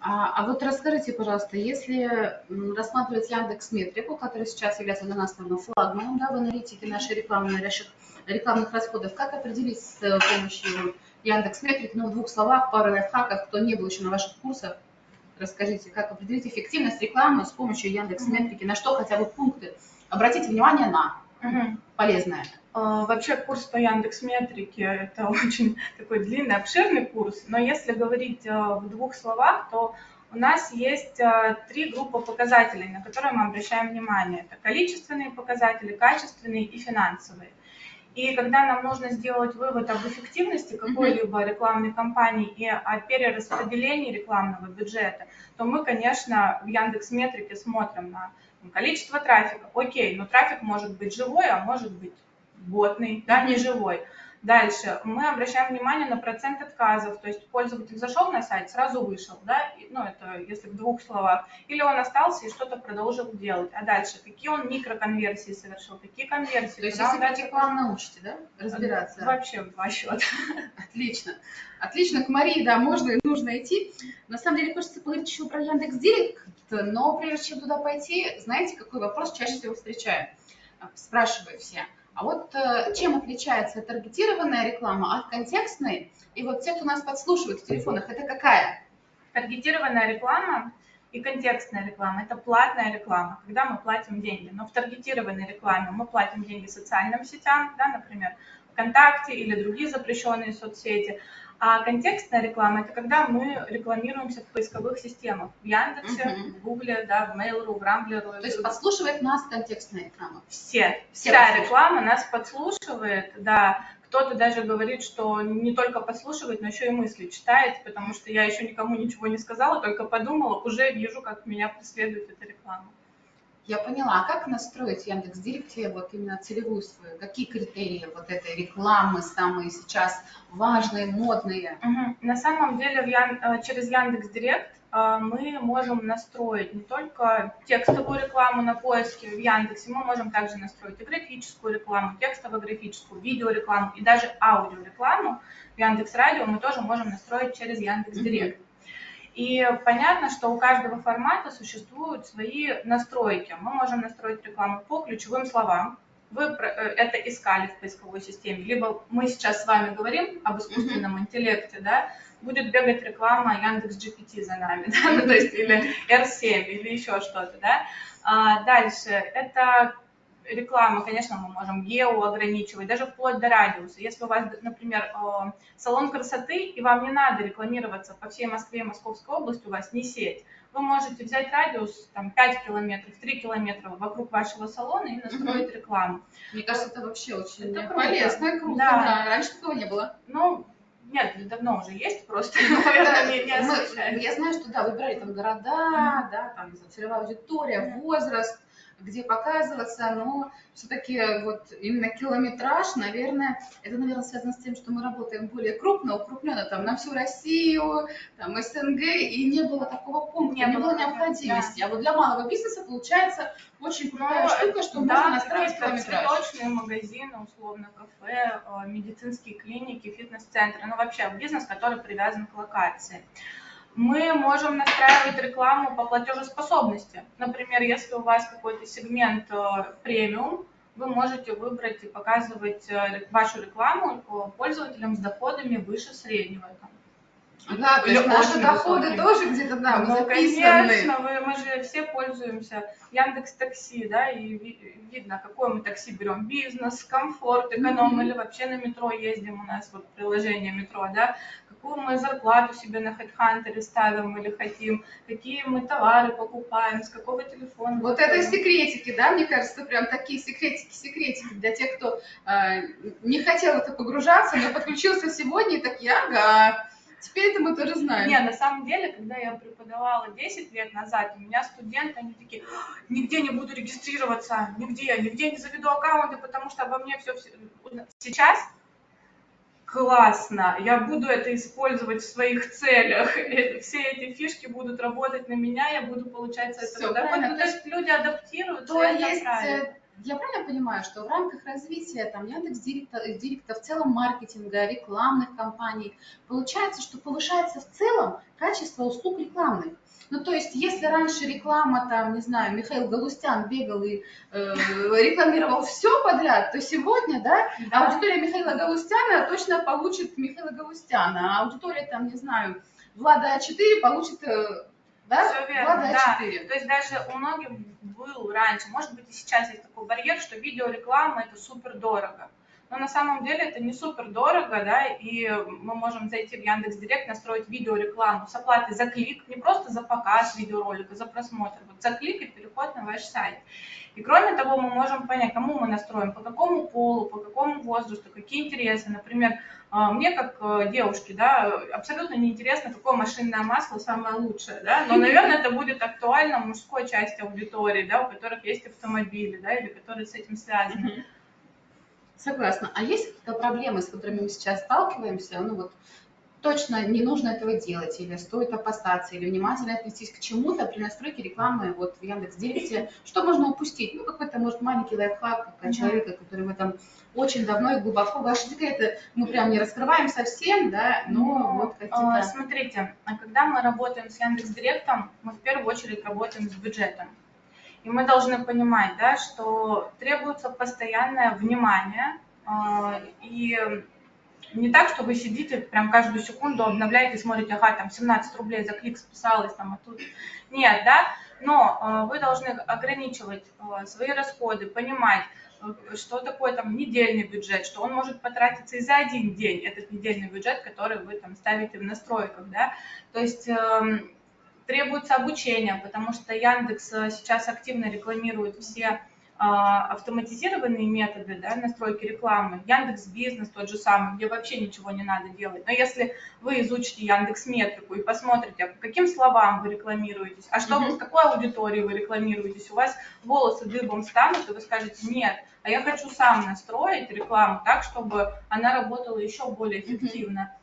Speaker 2: А, а вот расскажите, пожалуйста, если рассматривать Яндекс Метрику, которая сейчас является для нас, наверное, флагманом да, в аналитике нашей наших рекламных расходов, как определить с э, помощью Яндекс Метрики, ну, в двух словах, пару лайфхаков, кто не был еще на ваших курсах, расскажите, как определить эффективность рекламы с помощью Яндекс Метрики, на что хотя бы пункты, обратите внимание на
Speaker 9: мгм.
Speaker 2: полезное.
Speaker 9: Э, Вообще курс по Яндекс Метрике это очень такой длинный, обширный курс, но если говорить э, в двух словах, то у нас есть э, три группы показателей, на которые мы обращаем внимание. Это количественные показатели, качественные и финансовые. И когда нам нужно сделать вывод об эффективности какой-либо рекламной кампании и о перераспределении рекламного бюджета, то мы, конечно, в Яндекс Метрике смотрим на ну, количество трафика. Окей, но трафик может быть живой, а может быть ботный, да, не живой. Дальше мы обращаем внимание на процент отказов, то есть пользователь зашел на сайт, сразу вышел, да, ну это если в двух словах, или он остался и что-то продолжил делать. А дальше, какие он микроконверсии совершил, какие конверсии.
Speaker 2: То есть, если
Speaker 9: дальше
Speaker 2: к вам научите, да, разбираться?
Speaker 9: Вообще в два счета.
Speaker 2: Отлично. Отлично, к Марии, да, можно и нужно идти. На самом деле хочется поговорить еще про Яндекс Директ, но прежде чем туда пойти, знаете, какой вопрос чаще всего встречаю? Спрашиваю все. А вот э, чем отличается таргетированная реклама от контекстной? И вот те, кто нас подслушивает в телефонах, это какая?
Speaker 9: Таргетированная реклама и контекстная реклама. Это платная реклама, когда мы платим деньги. Но в таргетированной рекламе мы платим деньги социальным сетям, да, например, ВКонтакте или другие запрещенные соцсети. А контекстная реклама – это когда мы рекламируемся в поисковых системах. В Яндексе,
Speaker 2: Мгм.
Speaker 9: в Гугле, да, в Mail.ru, в Рамблеру.
Speaker 2: То есть подслушивает нас контекстная реклама.
Speaker 9: все.
Speaker 2: Все
Speaker 9: Вся реклама нас подслушивает, да. Кто-то даже говорит, что не только подслушивает, но еще и мысли читает, потому что я еще никому ничего не сказала, только подумала, уже вижу, как меня преследует эта реклама.
Speaker 2: Я поняла. А как настроить в Яндекс.Директе вот именно целевую свою? Какие критерии вот этой рекламы самые сейчас важные, модные?
Speaker 9: Мгм. На самом деле в Ян- э, через Яндекс Директ мы можем настроить не только текстовую рекламу на поиске в Яндексе, мы можем также настроить и графическую рекламу, текстово-графическую, видеорекламу и даже аудиорекламу в Яндекс Радио мы тоже можем настроить через Яндекс Директ. И понятно, что у каждого формата существуют свои настройки. Мы можем настроить рекламу по ключевым словам. Вы э, это искали в поисковой системе. Либо мы сейчас с вами говорим об искусственном интеллекте, да, будет бегать реклама Яндекс GPT за нами, да, ну, то есть или R7 или еще что-то, да. А дальше это реклама, конечно, мы можем гео ограничивать, даже вплоть до радиуса. Если у вас, например, э, салон красоты, и вам не надо рекламироваться по всей Москве и Московской области, у вас не сеть, вы можете взять радиус там, 5 километров, 3 километра вокруг вашего салона и настроить рекламу.
Speaker 2: Мне кажется, это вообще очень
Speaker 9: Это круто.
Speaker 2: полезно, круто.
Speaker 9: Да.
Speaker 2: Да. Раньше такого не было.
Speaker 9: Ну, нет, давно уже есть, просто, наверное, не, не
Speaker 2: Мы-
Speaker 9: освещается.
Speaker 2: я знаю, что да, выбирали там города, да, там целевая аудитория, возраст, где показываться, но все-таки вот именно километраж, наверное, это, наверное, связано с тем, что мы работаем более крупно, укрупненно, там, на всю Россию, там, СНГ, и не было такого пункта,
Speaker 9: Не
Speaker 2: не,
Speaker 9: было
Speaker 2: было необходимости. А вот для малого бизнеса получается очень крутая
Speaker 9: Ну,
Speaker 2: штука, что
Speaker 9: да,
Speaker 2: можно настраивать
Speaker 9: какие-то
Speaker 2: километраж.
Speaker 9: цветочные магазины, условно, кафе, э, медицинские клиники, фитнес-центры, ну вообще бизнес, который привязан к локации. Мы можем настраивать рекламу по платежеспособности. Например, если у вас какой-то сегмент э, премиум, вы можете выбрать и показывать э, вашу рекламу э, пользователям с доходами выше среднего. там.
Speaker 2: Да, то есть наши доходы
Speaker 9: высокие.
Speaker 2: тоже где-то там
Speaker 9: ну,
Speaker 2: записаны.
Speaker 9: конечно, вы- мы же все пользуемся Яндекс Такси, да, и ви- видно, какое мы такси берем. Бизнес, комфорт, эконом,
Speaker 2: Мгм.
Speaker 9: или вообще на метро ездим, у нас вот приложение метро, да, какую мы зарплату себе на HeadHunter ставим или хотим, какие мы товары покупаем, с какого телефона.
Speaker 2: Вот это секретики, да, мне кажется, прям такие секретики, секретики для тех, кто э, не хотел это погружаться, но подключился сегодня и такие, ага, теперь это мы тоже знаем.
Speaker 9: Не, на самом деле, когда я преподавала 10 лет назад, у меня студенты, они такие, нигде не буду регистрироваться, нигде, нигде не заведу аккаунты, потому что обо мне все... Сейчас классно, я буду это использовать в своих целях, э, все эти фишки будут работать на меня, я буду получать с этого доход. Ну, то есть люди адаптируются,
Speaker 2: То есть,
Speaker 9: правильно.
Speaker 2: Я правильно понимаю, что в рамках развития там Яндекс Директа, э, Директа в целом маркетинга, рекламных кампаний, получается, что повышается в целом качество услуг рекламных. Ну, то есть, если раньше реклама, там, не знаю, Михаил Галустян бегал и э, рекламировал все подряд, то сегодня, да,
Speaker 9: Да.
Speaker 2: аудитория Михаила Галустяна точно получит Михаила Галустяна, а аудитория, там, не знаю, Влада А4 получит, э, да,
Speaker 9: Всё верно, да.
Speaker 2: А4.
Speaker 9: То есть даже у многих был раньше, может быть и сейчас есть такой барьер, что видеореклама это супер дорого. Но на самом деле это не супер дорого, да, и мы можем зайти в Яндекс Директ, настроить видеорекламу с оплатой за клик, не просто за показ видеоролика, за просмотр, вот за клик и переход на ваш сайт. И кроме того, мы можем понять, кому мы настроим, по какому полу, по какому возрасту, какие интересы. Например, а, мне как э, девушке, да, абсолютно неинтересно, какое машинное масло самое лучшее, да, но, наверное, это будет актуально мужской части аудитории, да, у которых есть автомобили, да, или которые с этим связаны.
Speaker 2: Согласна. А есть какие-то проблемы, с которыми мы сейчас сталкиваемся? Ну вот точно не нужно этого делать, или стоит опасаться, или внимательно отнестись к чему-то при настройке рекламы вот в Яндекс.Директе, что можно упустить? Ну, какой-то, может, маленький лайфхак от
Speaker 9: Мгм.
Speaker 2: человека, который в этом очень давно и глубоко. Ваши секреты мы прям не раскрываем совсем, да, но
Speaker 9: Ну,
Speaker 2: вот
Speaker 9: а,
Speaker 2: какие-то...
Speaker 9: Смотрите, а когда мы работаем с Яндекс.Директом, мы в первую очередь работаем с бюджетом. И мы должны понимать, да, что требуется постоянное внимание, а, и не так, что вы сидите прям каждую секунду обновляете, смотрите, ага, там 17 рублей за клик списалось, там, а тут... Нет, да, но э, вы должны ограничивать э, свои расходы, понимать, э, что такое там недельный бюджет, что он может потратиться и за один день, этот недельный бюджет, который вы там ставите в настройках, да, то есть э, требуется обучение, потому что Яндекс э, сейчас активно рекламирует все а, автоматизированные методы да, настройки рекламы, Яндекс Бизнес тот же самый, где вообще ничего не надо делать. Но если вы изучите Яндекс Метрику и посмотрите, а по каким словам вы рекламируетесь, а что, mm-hmm. с какой аудиторией вы рекламируетесь, у вас волосы дыбом станут, и вы скажете, нет, а я хочу сам настроить рекламу так, чтобы она работала еще более эффективно.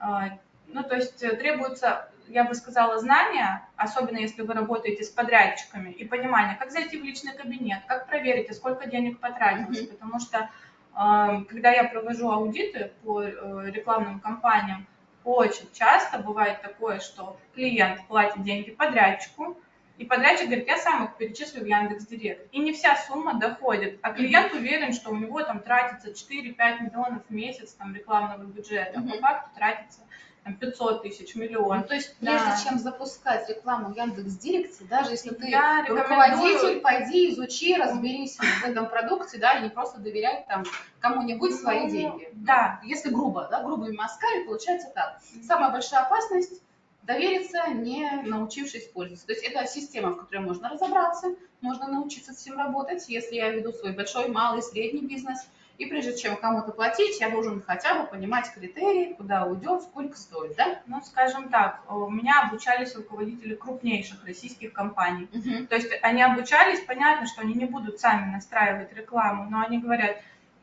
Speaker 9: Mm-hmm. Ну, то есть э, требуется я бы сказала, знания, особенно если вы работаете с подрядчиками, и понимание, как зайти в личный кабинет, как проверить, сколько денег потратилось, mm-hmm. потому что э, когда я провожу аудиты по э, рекламным кампаниям, очень часто бывает такое, что клиент платит деньги подрядчику, и подрядчик говорит, я сам их перечислю в Яндекс Директ. И не вся сумма доходит, а клиент уверен, что у него там тратится 4-5 миллионов в месяц там, рекламного бюджета, а по факту тратится 500 тысяч, миллион.
Speaker 2: Ну, то есть прежде да. чем запускать рекламу в Яндекс Директе, даже если ты Я руководитель, пойди, изучи, разберись в этом продукте, да, и не просто доверять там кому-нибудь свои ну, деньги.
Speaker 9: Да.
Speaker 2: Если грубо, да, грубыми мазками, получается так. Самая большая опасность довериться, не научившись пользоваться. То есть это система, в которой можно разобраться, можно научиться этим работать. Если я веду свой большой, малый, средний бизнес – и прежде чем кому-то платить, я должен хотя бы понимать критерии, куда уйдет, сколько стоит, да?
Speaker 9: Ну, скажем так, у меня обучались руководители крупнейших российских компаний. Uh-huh. То есть они обучались, понятно, что они не будут сами настраивать рекламу, но они говорят,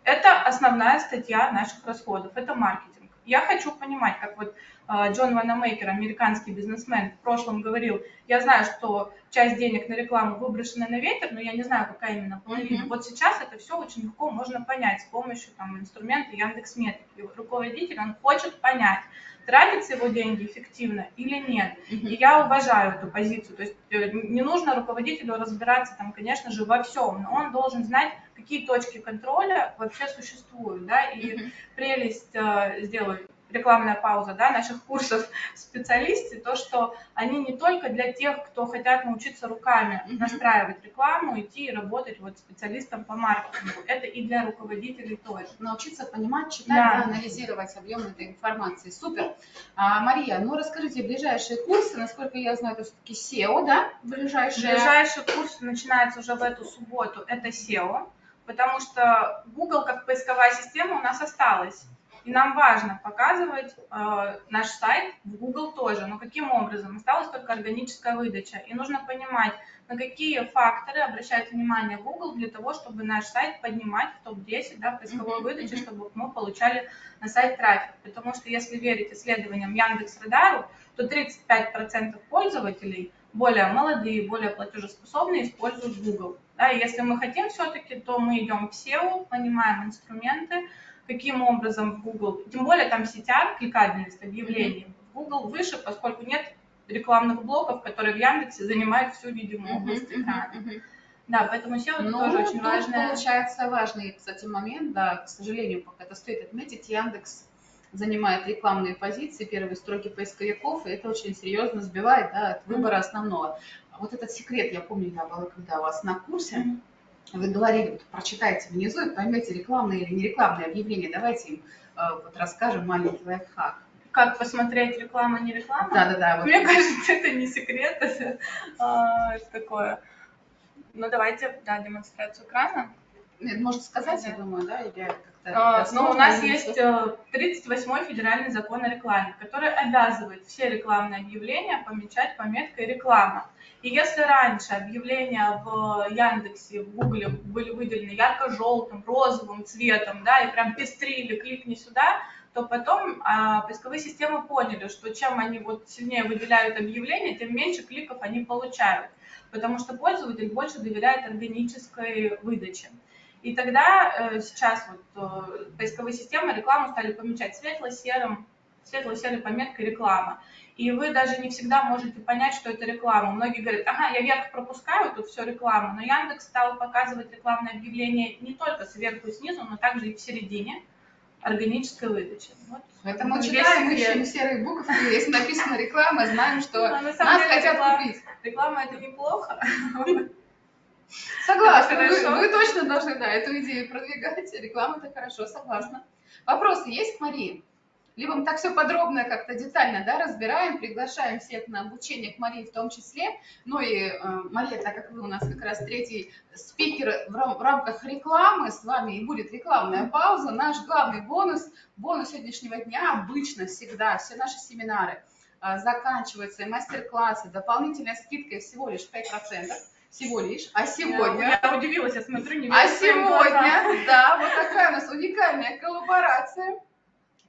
Speaker 9: это основная статья наших расходов, это маркетинг. Я хочу понимать, как вот а, Джон Ванамейкер, американский бизнесмен, в прошлом говорил, я знаю, что часть денег на рекламу выброшена на ветер, но я не знаю, какая именно половина. Mm-hmm. Вот сейчас это все очень легко можно понять с помощью там, инструмента Яндекс Метрики. Руководитель, он хочет понять, тратятся его деньги эффективно или нет. Mm-hmm. И я уважаю эту позицию. То есть э, не нужно руководителю разбираться там, конечно же, во всем, но он должен знать, какие точки контроля вообще существуют, да, и mm-hmm. прелесть э, сделаю рекламная пауза да, наших курсов в специалисте, то, что они не только для тех, кто хотят научиться руками настраивать рекламу, идти и работать вот специалистом по маркетингу. Это и для руководителей тоже.
Speaker 2: Научиться понимать, читать. Да, анализировать объем этой информации. Супер. А, Мария, ну расскажите, ближайшие курсы, насколько я знаю, это все-таки SEO, да?
Speaker 9: Ближайшие? Ближайший курс начинается уже в эту субботу, это SEO, потому что Google как поисковая система у нас осталась. И нам важно показывать э, наш сайт в Google тоже. Но каким образом? Осталась только органическая выдача. И нужно понимать, на какие факторы обращает внимание Google для того, чтобы наш сайт поднимать в топ-10 да, поисковой выдачи, чтобы мы получали на сайт трафик. Потому что если верить исследованиям Яндекс.Радару, то 35% пользователей более молодые, более платежеспособные используют Google. Да, и если мы хотим все-таки, то мы идем в SEO, понимаем инструменты, каким образом в Google, тем более там CTR, кликабельность объявлений, в Google выше, поскольку нет рекламных блоков, которые в Яндексе занимают всю видимую область экрана. Да, поэтому SEO ну, тоже очень важно.
Speaker 2: получается важный, кстати, момент, да, к сожалению, пока это стоит отметить, Яндекс занимает рекламные позиции, первые строки поисковиков, и это очень серьезно сбивает да, от выбора основного. Вот этот секрет, я помню, я была когда у вас на курсе, mm-hmm вы говорили, вот, прочитайте внизу и поймете, рекламные или не рекламные объявления. Давайте им э, вот расскажем маленький лайфхак.
Speaker 9: Как посмотреть реклама, не реклама?
Speaker 2: Да, да, да.
Speaker 9: Вот. Мне кажется, это не секрет, это а, такое. Ну, давайте, да, демонстрацию экрана.
Speaker 2: Нет, можно сказать, я думаю, да, или
Speaker 9: а, ну, у нас есть 38-й э, федеральный закон о рекламе, который обязывает все рекламные объявления помечать пометкой «реклама». И если раньше объявления в Яндексе, в Гугле были выделены ярко-желтым, розовым цветом, да, и прям пестрили, кликни сюда, то потом а, поисковые системы поняли, что чем они вот сильнее выделяют объявления, тем меньше кликов они получают, потому что пользователь больше доверяет органической выдаче. И тогда э, сейчас вот э, поисковые системы рекламу стали помечать светло-серым, светло-серой пометкой реклама и вы даже не всегда можете понять, что это реклама. Многие говорят, ага, я вверх пропускаю, тут все реклама, но Яндекс стал показывать рекламное объявление не только сверху и снизу, но также и в середине. органической выдачи. Вот.
Speaker 2: Это мы читаем,
Speaker 9: секрет.
Speaker 2: ищем серые буквы, если написано реклама, знаем, что
Speaker 9: Ну,
Speaker 2: нас хотят купить.
Speaker 9: Реклама это неплохо.
Speaker 2: Согласна, вы, вы точно должны, да, эту идею продвигать. Реклама это хорошо, согласна. Вопросы есть к Марии? Либо мы так все подробно, как-то детально да, разбираем, приглашаем всех на обучение к Марии в том числе. Ну и э, Мария, так как вы у нас как раз третий спикер в, рам- в рамках рекламы, с вами и будет рекламная пауза. Наш главный бонус, бонус сегодняшнего дня обычно всегда, все наши семинары а, заканчиваются, и мастер-классы, дополнительная скидка всего лишь 5%, всего лишь, а сегодня...
Speaker 9: Я, я удивилась, я смотрю, не
Speaker 2: А сегодня, да, вот такая у нас уникальная коллаборация.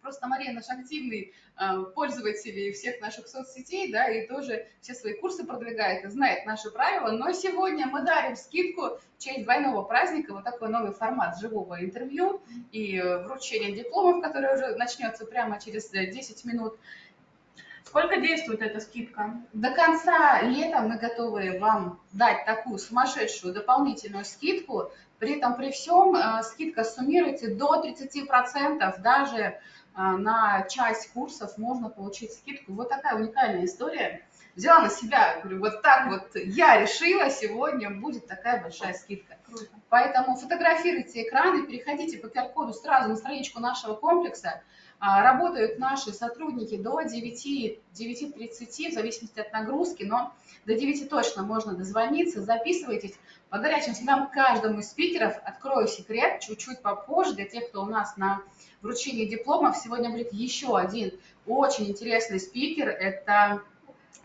Speaker 2: Просто Мария наш активный э, пользователь всех наших соцсетей, да, и тоже все свои курсы продвигает и знает наши правила. Но сегодня мы дарим скидку в честь двойного праздника, вот такой новый формат живого интервью и э, вручение дипломов, которое уже начнется прямо через э, 10 минут.
Speaker 9: Сколько действует эта скидка?
Speaker 2: До конца лета мы готовы вам дать такую сумасшедшую дополнительную скидку. При этом при всем э, скидка суммируется до 30%, даже э, на часть курсов можно получить скидку. Вот такая уникальная история. Взяла на себя, говорю, вот так вот я решила, сегодня будет такая большая скидка.
Speaker 9: Круто.
Speaker 2: Поэтому фотографируйте экраны, переходите по QR-коду сразу на страничку нашего комплекса. А, Работают наши сотрудники до 9, 9.30, в зависимости от нагрузки, но до 9 точно можно дозвониться, записывайтесь. По горячим следам каждому из спикеров открою секрет чуть-чуть попозже для тех, кто у нас на вручении дипломов. Сегодня будет еще один очень интересный спикер. Это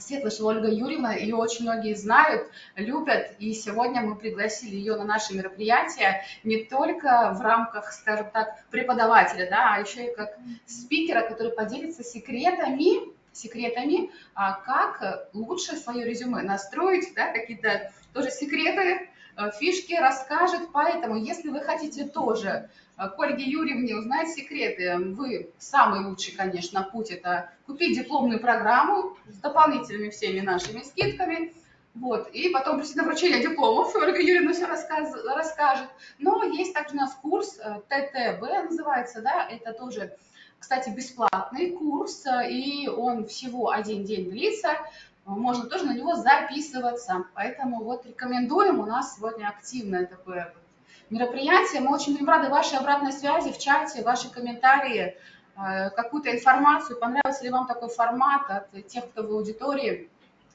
Speaker 2: Светлышева Ольга Юрьевна, ее очень многие знают, любят, и сегодня мы пригласили ее на наше мероприятие не только в рамках, скажем так, преподавателя, да, а еще и как спикера, который поделится секретами, секретами, а, как лучше свое резюме настроить, да, какие-то тоже секреты, фишки расскажет, поэтому если вы хотите тоже э, к Ольге Юрьевне узнать секреты, вы самый лучший, конечно, путь это купить дипломную программу с дополнительными всеми нашими скидками, вот, и потом прийти на вручение дипломов, Ольга Юрьевна все расскажет. Но есть также у нас курс э, ТТБ называется, да, это тоже, кстати, бесплатный курс, э, и он всего один день длится, можно тоже на него записываться. Поэтому вот рекомендуем, у нас сегодня активное такое мероприятие. Мы очень будем рады вашей обратной связи в чате, ваши комментарии, э, какую-то информацию, понравился ли вам такой формат от тех, кто в аудитории.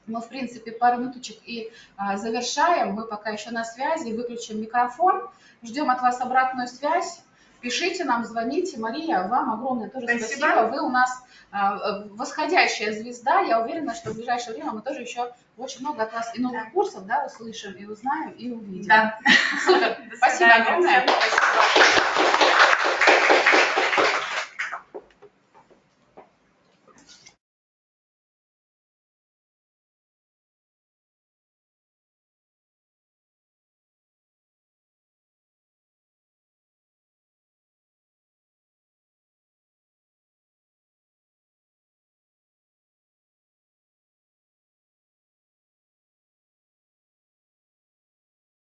Speaker 2: Мы, в принципе, пару минуточек и а, завершаем. Мы пока еще на связи, выключим микрофон. Ждем от вас обратную связь. Пишите нам, звоните. Мария, вам огромное тоже
Speaker 9: Спасибо.
Speaker 2: спасибо. Вы у нас а, э, восходящая звезда. Я уверена, что в ближайшее время мы тоже еще очень много от вас и новых да. курсов да, услышим, и узнаем, и увидим.
Speaker 9: Да.
Speaker 2: Супер. Спасибо огромное. Спасибо.